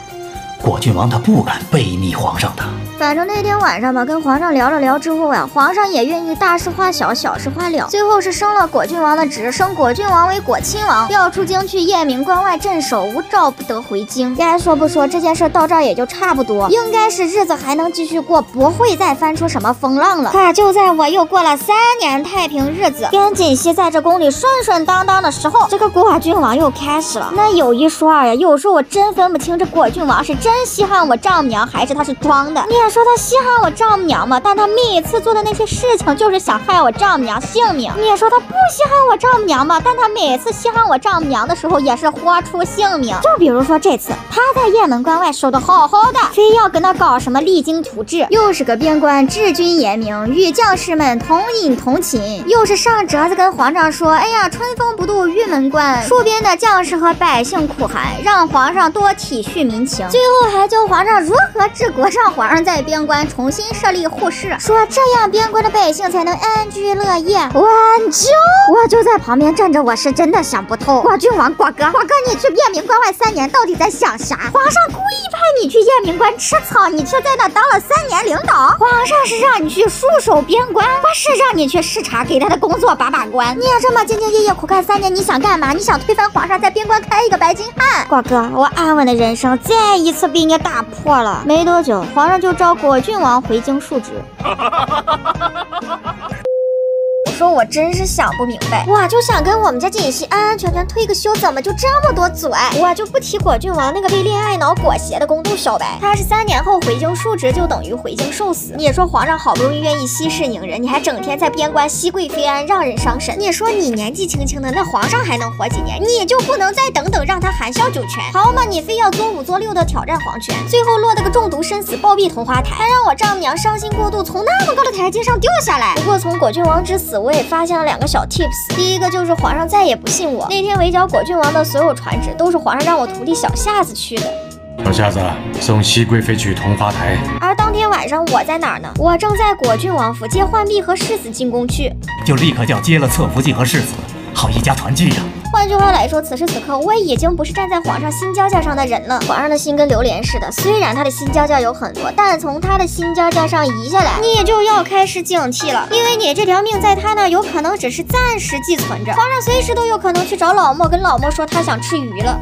果郡王他不敢背逆皇上的。反正那天晚上吧，跟皇上聊了聊之后呀，皇上也愿意大事化小，小事化了。最后是升了果郡王的职，升果郡王为果亲王，调出京去雁鸣关外镇守，无诏不得回京。该说不说，这件事到这儿也就差不多，应该是日子还能继续过，不会再翻出什么风浪了。可就在我又过了三年太平日子，跟锦汐在这宫里顺顺当当的时候，这个果郡王又开始了。那有一说二呀，有时候我真分不清这果郡王是真稀罕我丈母娘，还是他是装的。你。他说他稀罕我丈母娘嘛，但他每次做的那些事情就是想害我丈母娘性命。你说他不稀罕我丈母娘嘛，但他每次稀罕我丈母娘的时候也是豁出性命。就比如说这次，他在雁门关外守得好好的，非要跟他搞什么励精图治，又是个边关治军严明，与将士们同饮同寝，又是上折子跟皇上说，哎呀，春风不度玉门关，戍边的将士和百姓苦寒，让皇上多体恤民情。最后还教皇上如何治国，让皇上在。在边关重新设立护士，说这样边关的百姓才能安居乐业。我就我就在旁边站着，我是真的想不透。果郡王，果哥，果哥，你去雁鸣关外三年，到底在想啥？皇上故意派你去雁鸣关吃草，你却在那当了三年领导。皇上是让你去戍守边关，不是让你去视察，给他的工作把把关。你也这么兢兢业业苦干三年，你想干嘛？你想推翻皇上，在边关开一个白金汉？果哥，我安稳的人生再一次被你打破了。没多久，皇上就召。果郡王回京述职。说，我真是想不明白，我就想跟我们家锦溪安安全全退个休，怎么就这么多阻碍？我就不提果郡王那个被恋爱脑裹挟的宫斗小白，他是三年后回京述职，就等于回京受死。你说皇上好不容易愿意息事宁人，你还整天在边关熹贵妃安，让人伤神。你说你年纪轻轻的，那皇上还能活几年？你就不能再等等，让他含笑九泉？好嘛，你非要作五作六的挑战皇权，最后落得个中毒身死，暴毙桐花台，还让我丈母娘伤心过度，从那么高的台阶上掉下来。不过从果郡王之死。我也发现了两个小 tips，第一个就是皇上再也不信我。那天围剿果郡王的所有传旨，都是皇上让我徒弟小夏子去的。小夏子送熹贵妃去桐花台。而当天晚上我在哪儿呢？我正在果郡王府接浣碧和世子进宫去，就立刻叫接了侧福晋和世子，好一家团聚呀。换句话来说，此时此刻我已经不是站在皇上心尖尖上的人了。皇上的心跟榴莲似的，虽然他的心尖尖有很多，但从他的心尖尖上移下来，你就要开始警惕了，因为你这条命在他那有可能只是暂时寄存着，皇上随时都有可能去找老莫，跟老莫说他想吃鱼了。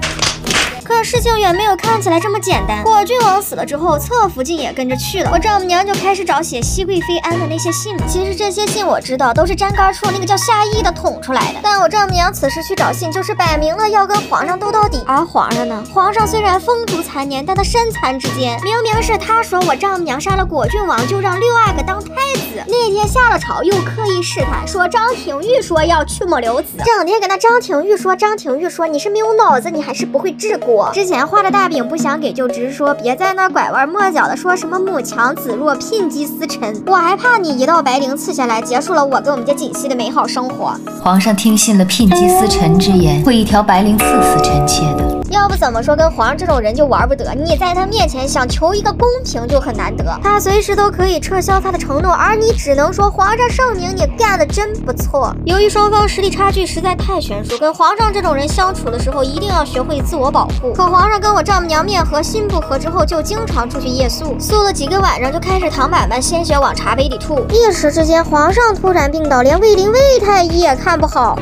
可事情远没有看起来这么简单。果郡王死了之后，侧福晋也跟着去了。我丈母娘就开始找写熹贵妃安的那些信。其实这些信我知道都是沾杆处那个叫夏邑的捅出来的。但我丈母娘此时去找信，就是摆明了要跟皇上斗到底。而皇上呢，皇上虽然风烛残年，但他身残志坚。明明是他说我丈母娘杀了果郡王，就让六阿哥当太子。那天下了朝，又刻意试探，说张廷玉说要去抹刘子，整天跟那张廷玉说。张廷玉说你是没有脑子，你还是不会治国。之前画的大饼不想给，就直说别在那拐弯抹角的说什么母强子弱、牝鸡司晨。我还怕你一道白绫刺下来，结束了我跟我们家锦汐的美好生活。皇上听信了牝鸡司晨之言，会一条白绫刺死臣妾的。要不怎么说跟皇上这种人就玩不得？你在他面前想求一个公平就很难得，他随时都可以撤销他的承诺，而你只能说皇上圣明，你干的真不错。由于双方实力差距实在太悬殊，跟皇上这种人相处的时候一定要学会自我保护。可皇上跟我丈母娘面和心不和之后，就经常出去夜宿，宿了几个晚上就开始躺板板鲜血往茶杯里吐，一时之间皇上突然病倒，连魏灵魏太医也看不好。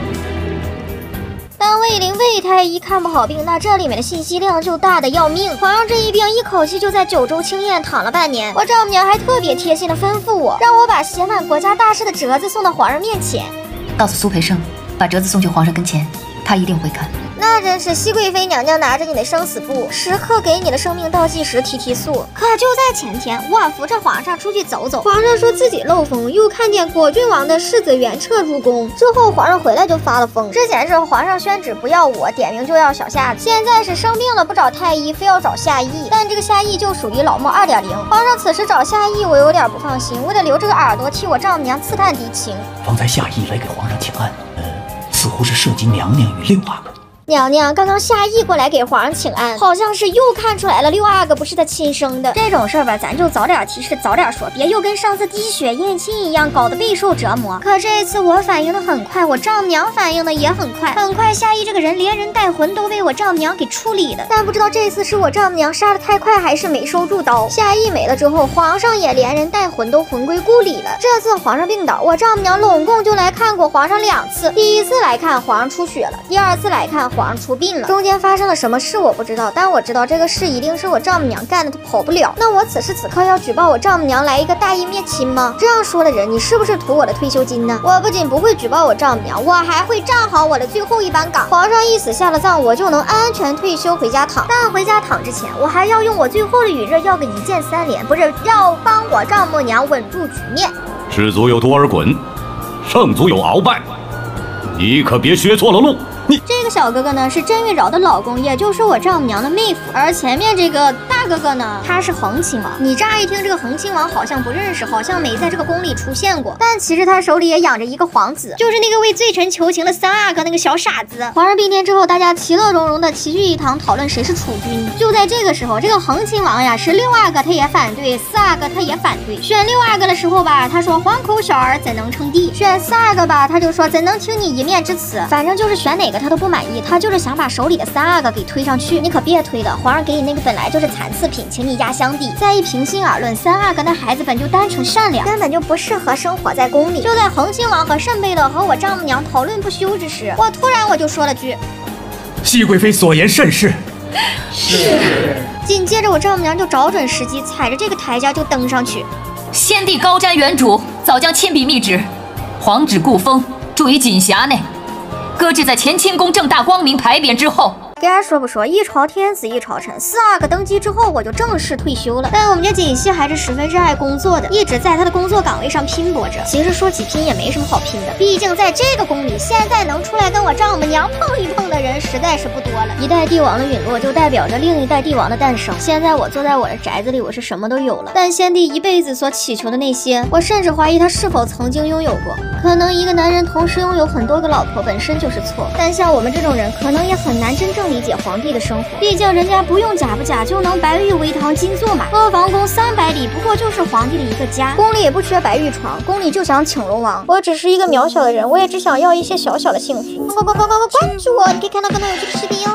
当魏灵魏太医看不好病，那这里面的信息量就大的要命。皇上这一病，一口气就在九州清晏躺了半年。我丈母娘还特别贴心的吩咐我，让我把写满国家大事的折子送到皇上面前，告诉苏培盛，把折子送去皇上跟前，他一定会看。那真是熹贵妃娘娘拿着你的生死簿，时刻给你的生命倒计时提提速。可就在前天，我扶着皇上出去走走，皇上说自己漏风，又看见果郡王的世子元彻入宫，之后皇上回来就发了疯。之前是皇上宣旨不要我，点名就要小夏子，现在是生病了不找太医，非要找夏邑。但这个夏邑就属于老莫二点零。皇上此时找夏邑，我有点不放心，我得留着个耳朵替我丈母娘刺探敌情。方才夏邑来给皇上请安，呃，似乎是涉及娘娘与六阿哥。娘娘刚刚夏邑过来给皇上请安，好像是又看出来了六阿哥不是他亲生的。这种事儿吧，咱就早点提示，早点说，别又跟上次滴血验亲一样，搞得备受折磨。可这次我反应的很快，我丈母娘反应的也很快，很快夏邑这个人连人带魂都被我丈母娘给处理了。但不知道这次是我丈母娘杀的太快，还是没收住刀。夏邑没了之后，皇上也连人带魂都魂归故里了。这次皇上病倒，我丈母娘拢共就来看过皇上两次。第一次来看皇上出血了，第二次来看皇上出殡了。中间发生了什么事我不知道，但我知道这个事一定是我丈母娘干的，她跑不了。那我此时此刻要举报我丈母娘来一个大义灭亲吗？这样说的人，你是不是图我的退休金呢？我不仅不会举报我丈母娘，我还会站好我的最后一班岗。皇上一死下了葬，我就能安全退休回家躺。但回家躺之前，我还要用我最后的余热要个一键三连，不是要帮我丈母娘稳住局面。士卒有多尔衮，圣族有鳌拜，你可别学错了路。这个小哥哥呢是甄玉娆的老公，也就是我丈母娘的妹夫。而前面这个大哥哥呢，他是恒亲王。你乍一听这个恒亲王好像不认识，好像没在这个宫里出现过。但其实他手里也养着一个皇子，就是那个为罪臣求情的三阿哥那个小傻子。皇上病天之后，大家其乐融融的齐聚一堂，讨论谁是储君。就在这个时候，这个恒亲王呀是六阿哥他也反对，四阿哥他也反对。选六阿哥的时候吧，他说黄口小儿怎能称帝？选四阿哥吧，他就说怎能听你一面之词？反正就是选哪个他都不满意，他就是想把手里的三阿哥给推上去。你可别推了，皇上给你那个本来就是残次品，请你压箱底。再一平心而论，三阿哥那孩子本就单纯善良，根本就不适合生活在宫里。就在恒亲王和慎贝勒和我丈母娘讨论不休之时，我突然我就说了句：“熹贵妃所言甚是。” 是。紧接着我丈母娘就找准时机，踩着这个台阶就登上去。先帝高瞻远瞩，早将亲笔密旨，皇旨固封，住于锦匣内。搁置在乾清宫正大光明牌匾之后。该说不说，一朝天子一朝臣。四阿哥登基之后，我就正式退休了。但我们家锦汐还是十分热爱工作的，一直在她的工作岗位上拼搏着。其实说起拼也没什么好拼的，毕竟在这个宫里，现在能出来跟我丈母娘碰一碰的人实在是不多了。一代帝王的陨落，就代表着另一代帝王的诞生。现在我坐在我的宅子里，我是什么都有了。但先帝一辈子所祈求的那些，我甚至怀疑他是否曾经拥有过。可能一个男人同时拥有很多个老婆，本身就是错。但像我们这种人，可能也很难真正。理解皇帝的生活，毕竟人家不用假不假就能白玉为堂金作马，阿房宫三百里不过就是皇帝的一个家，宫里也不缺白玉床，宫里就想请龙王。我只是一个渺小的人，我也只想要一些小小的幸福。关关关关关关注我，你可以看到更多有趣的视频哦。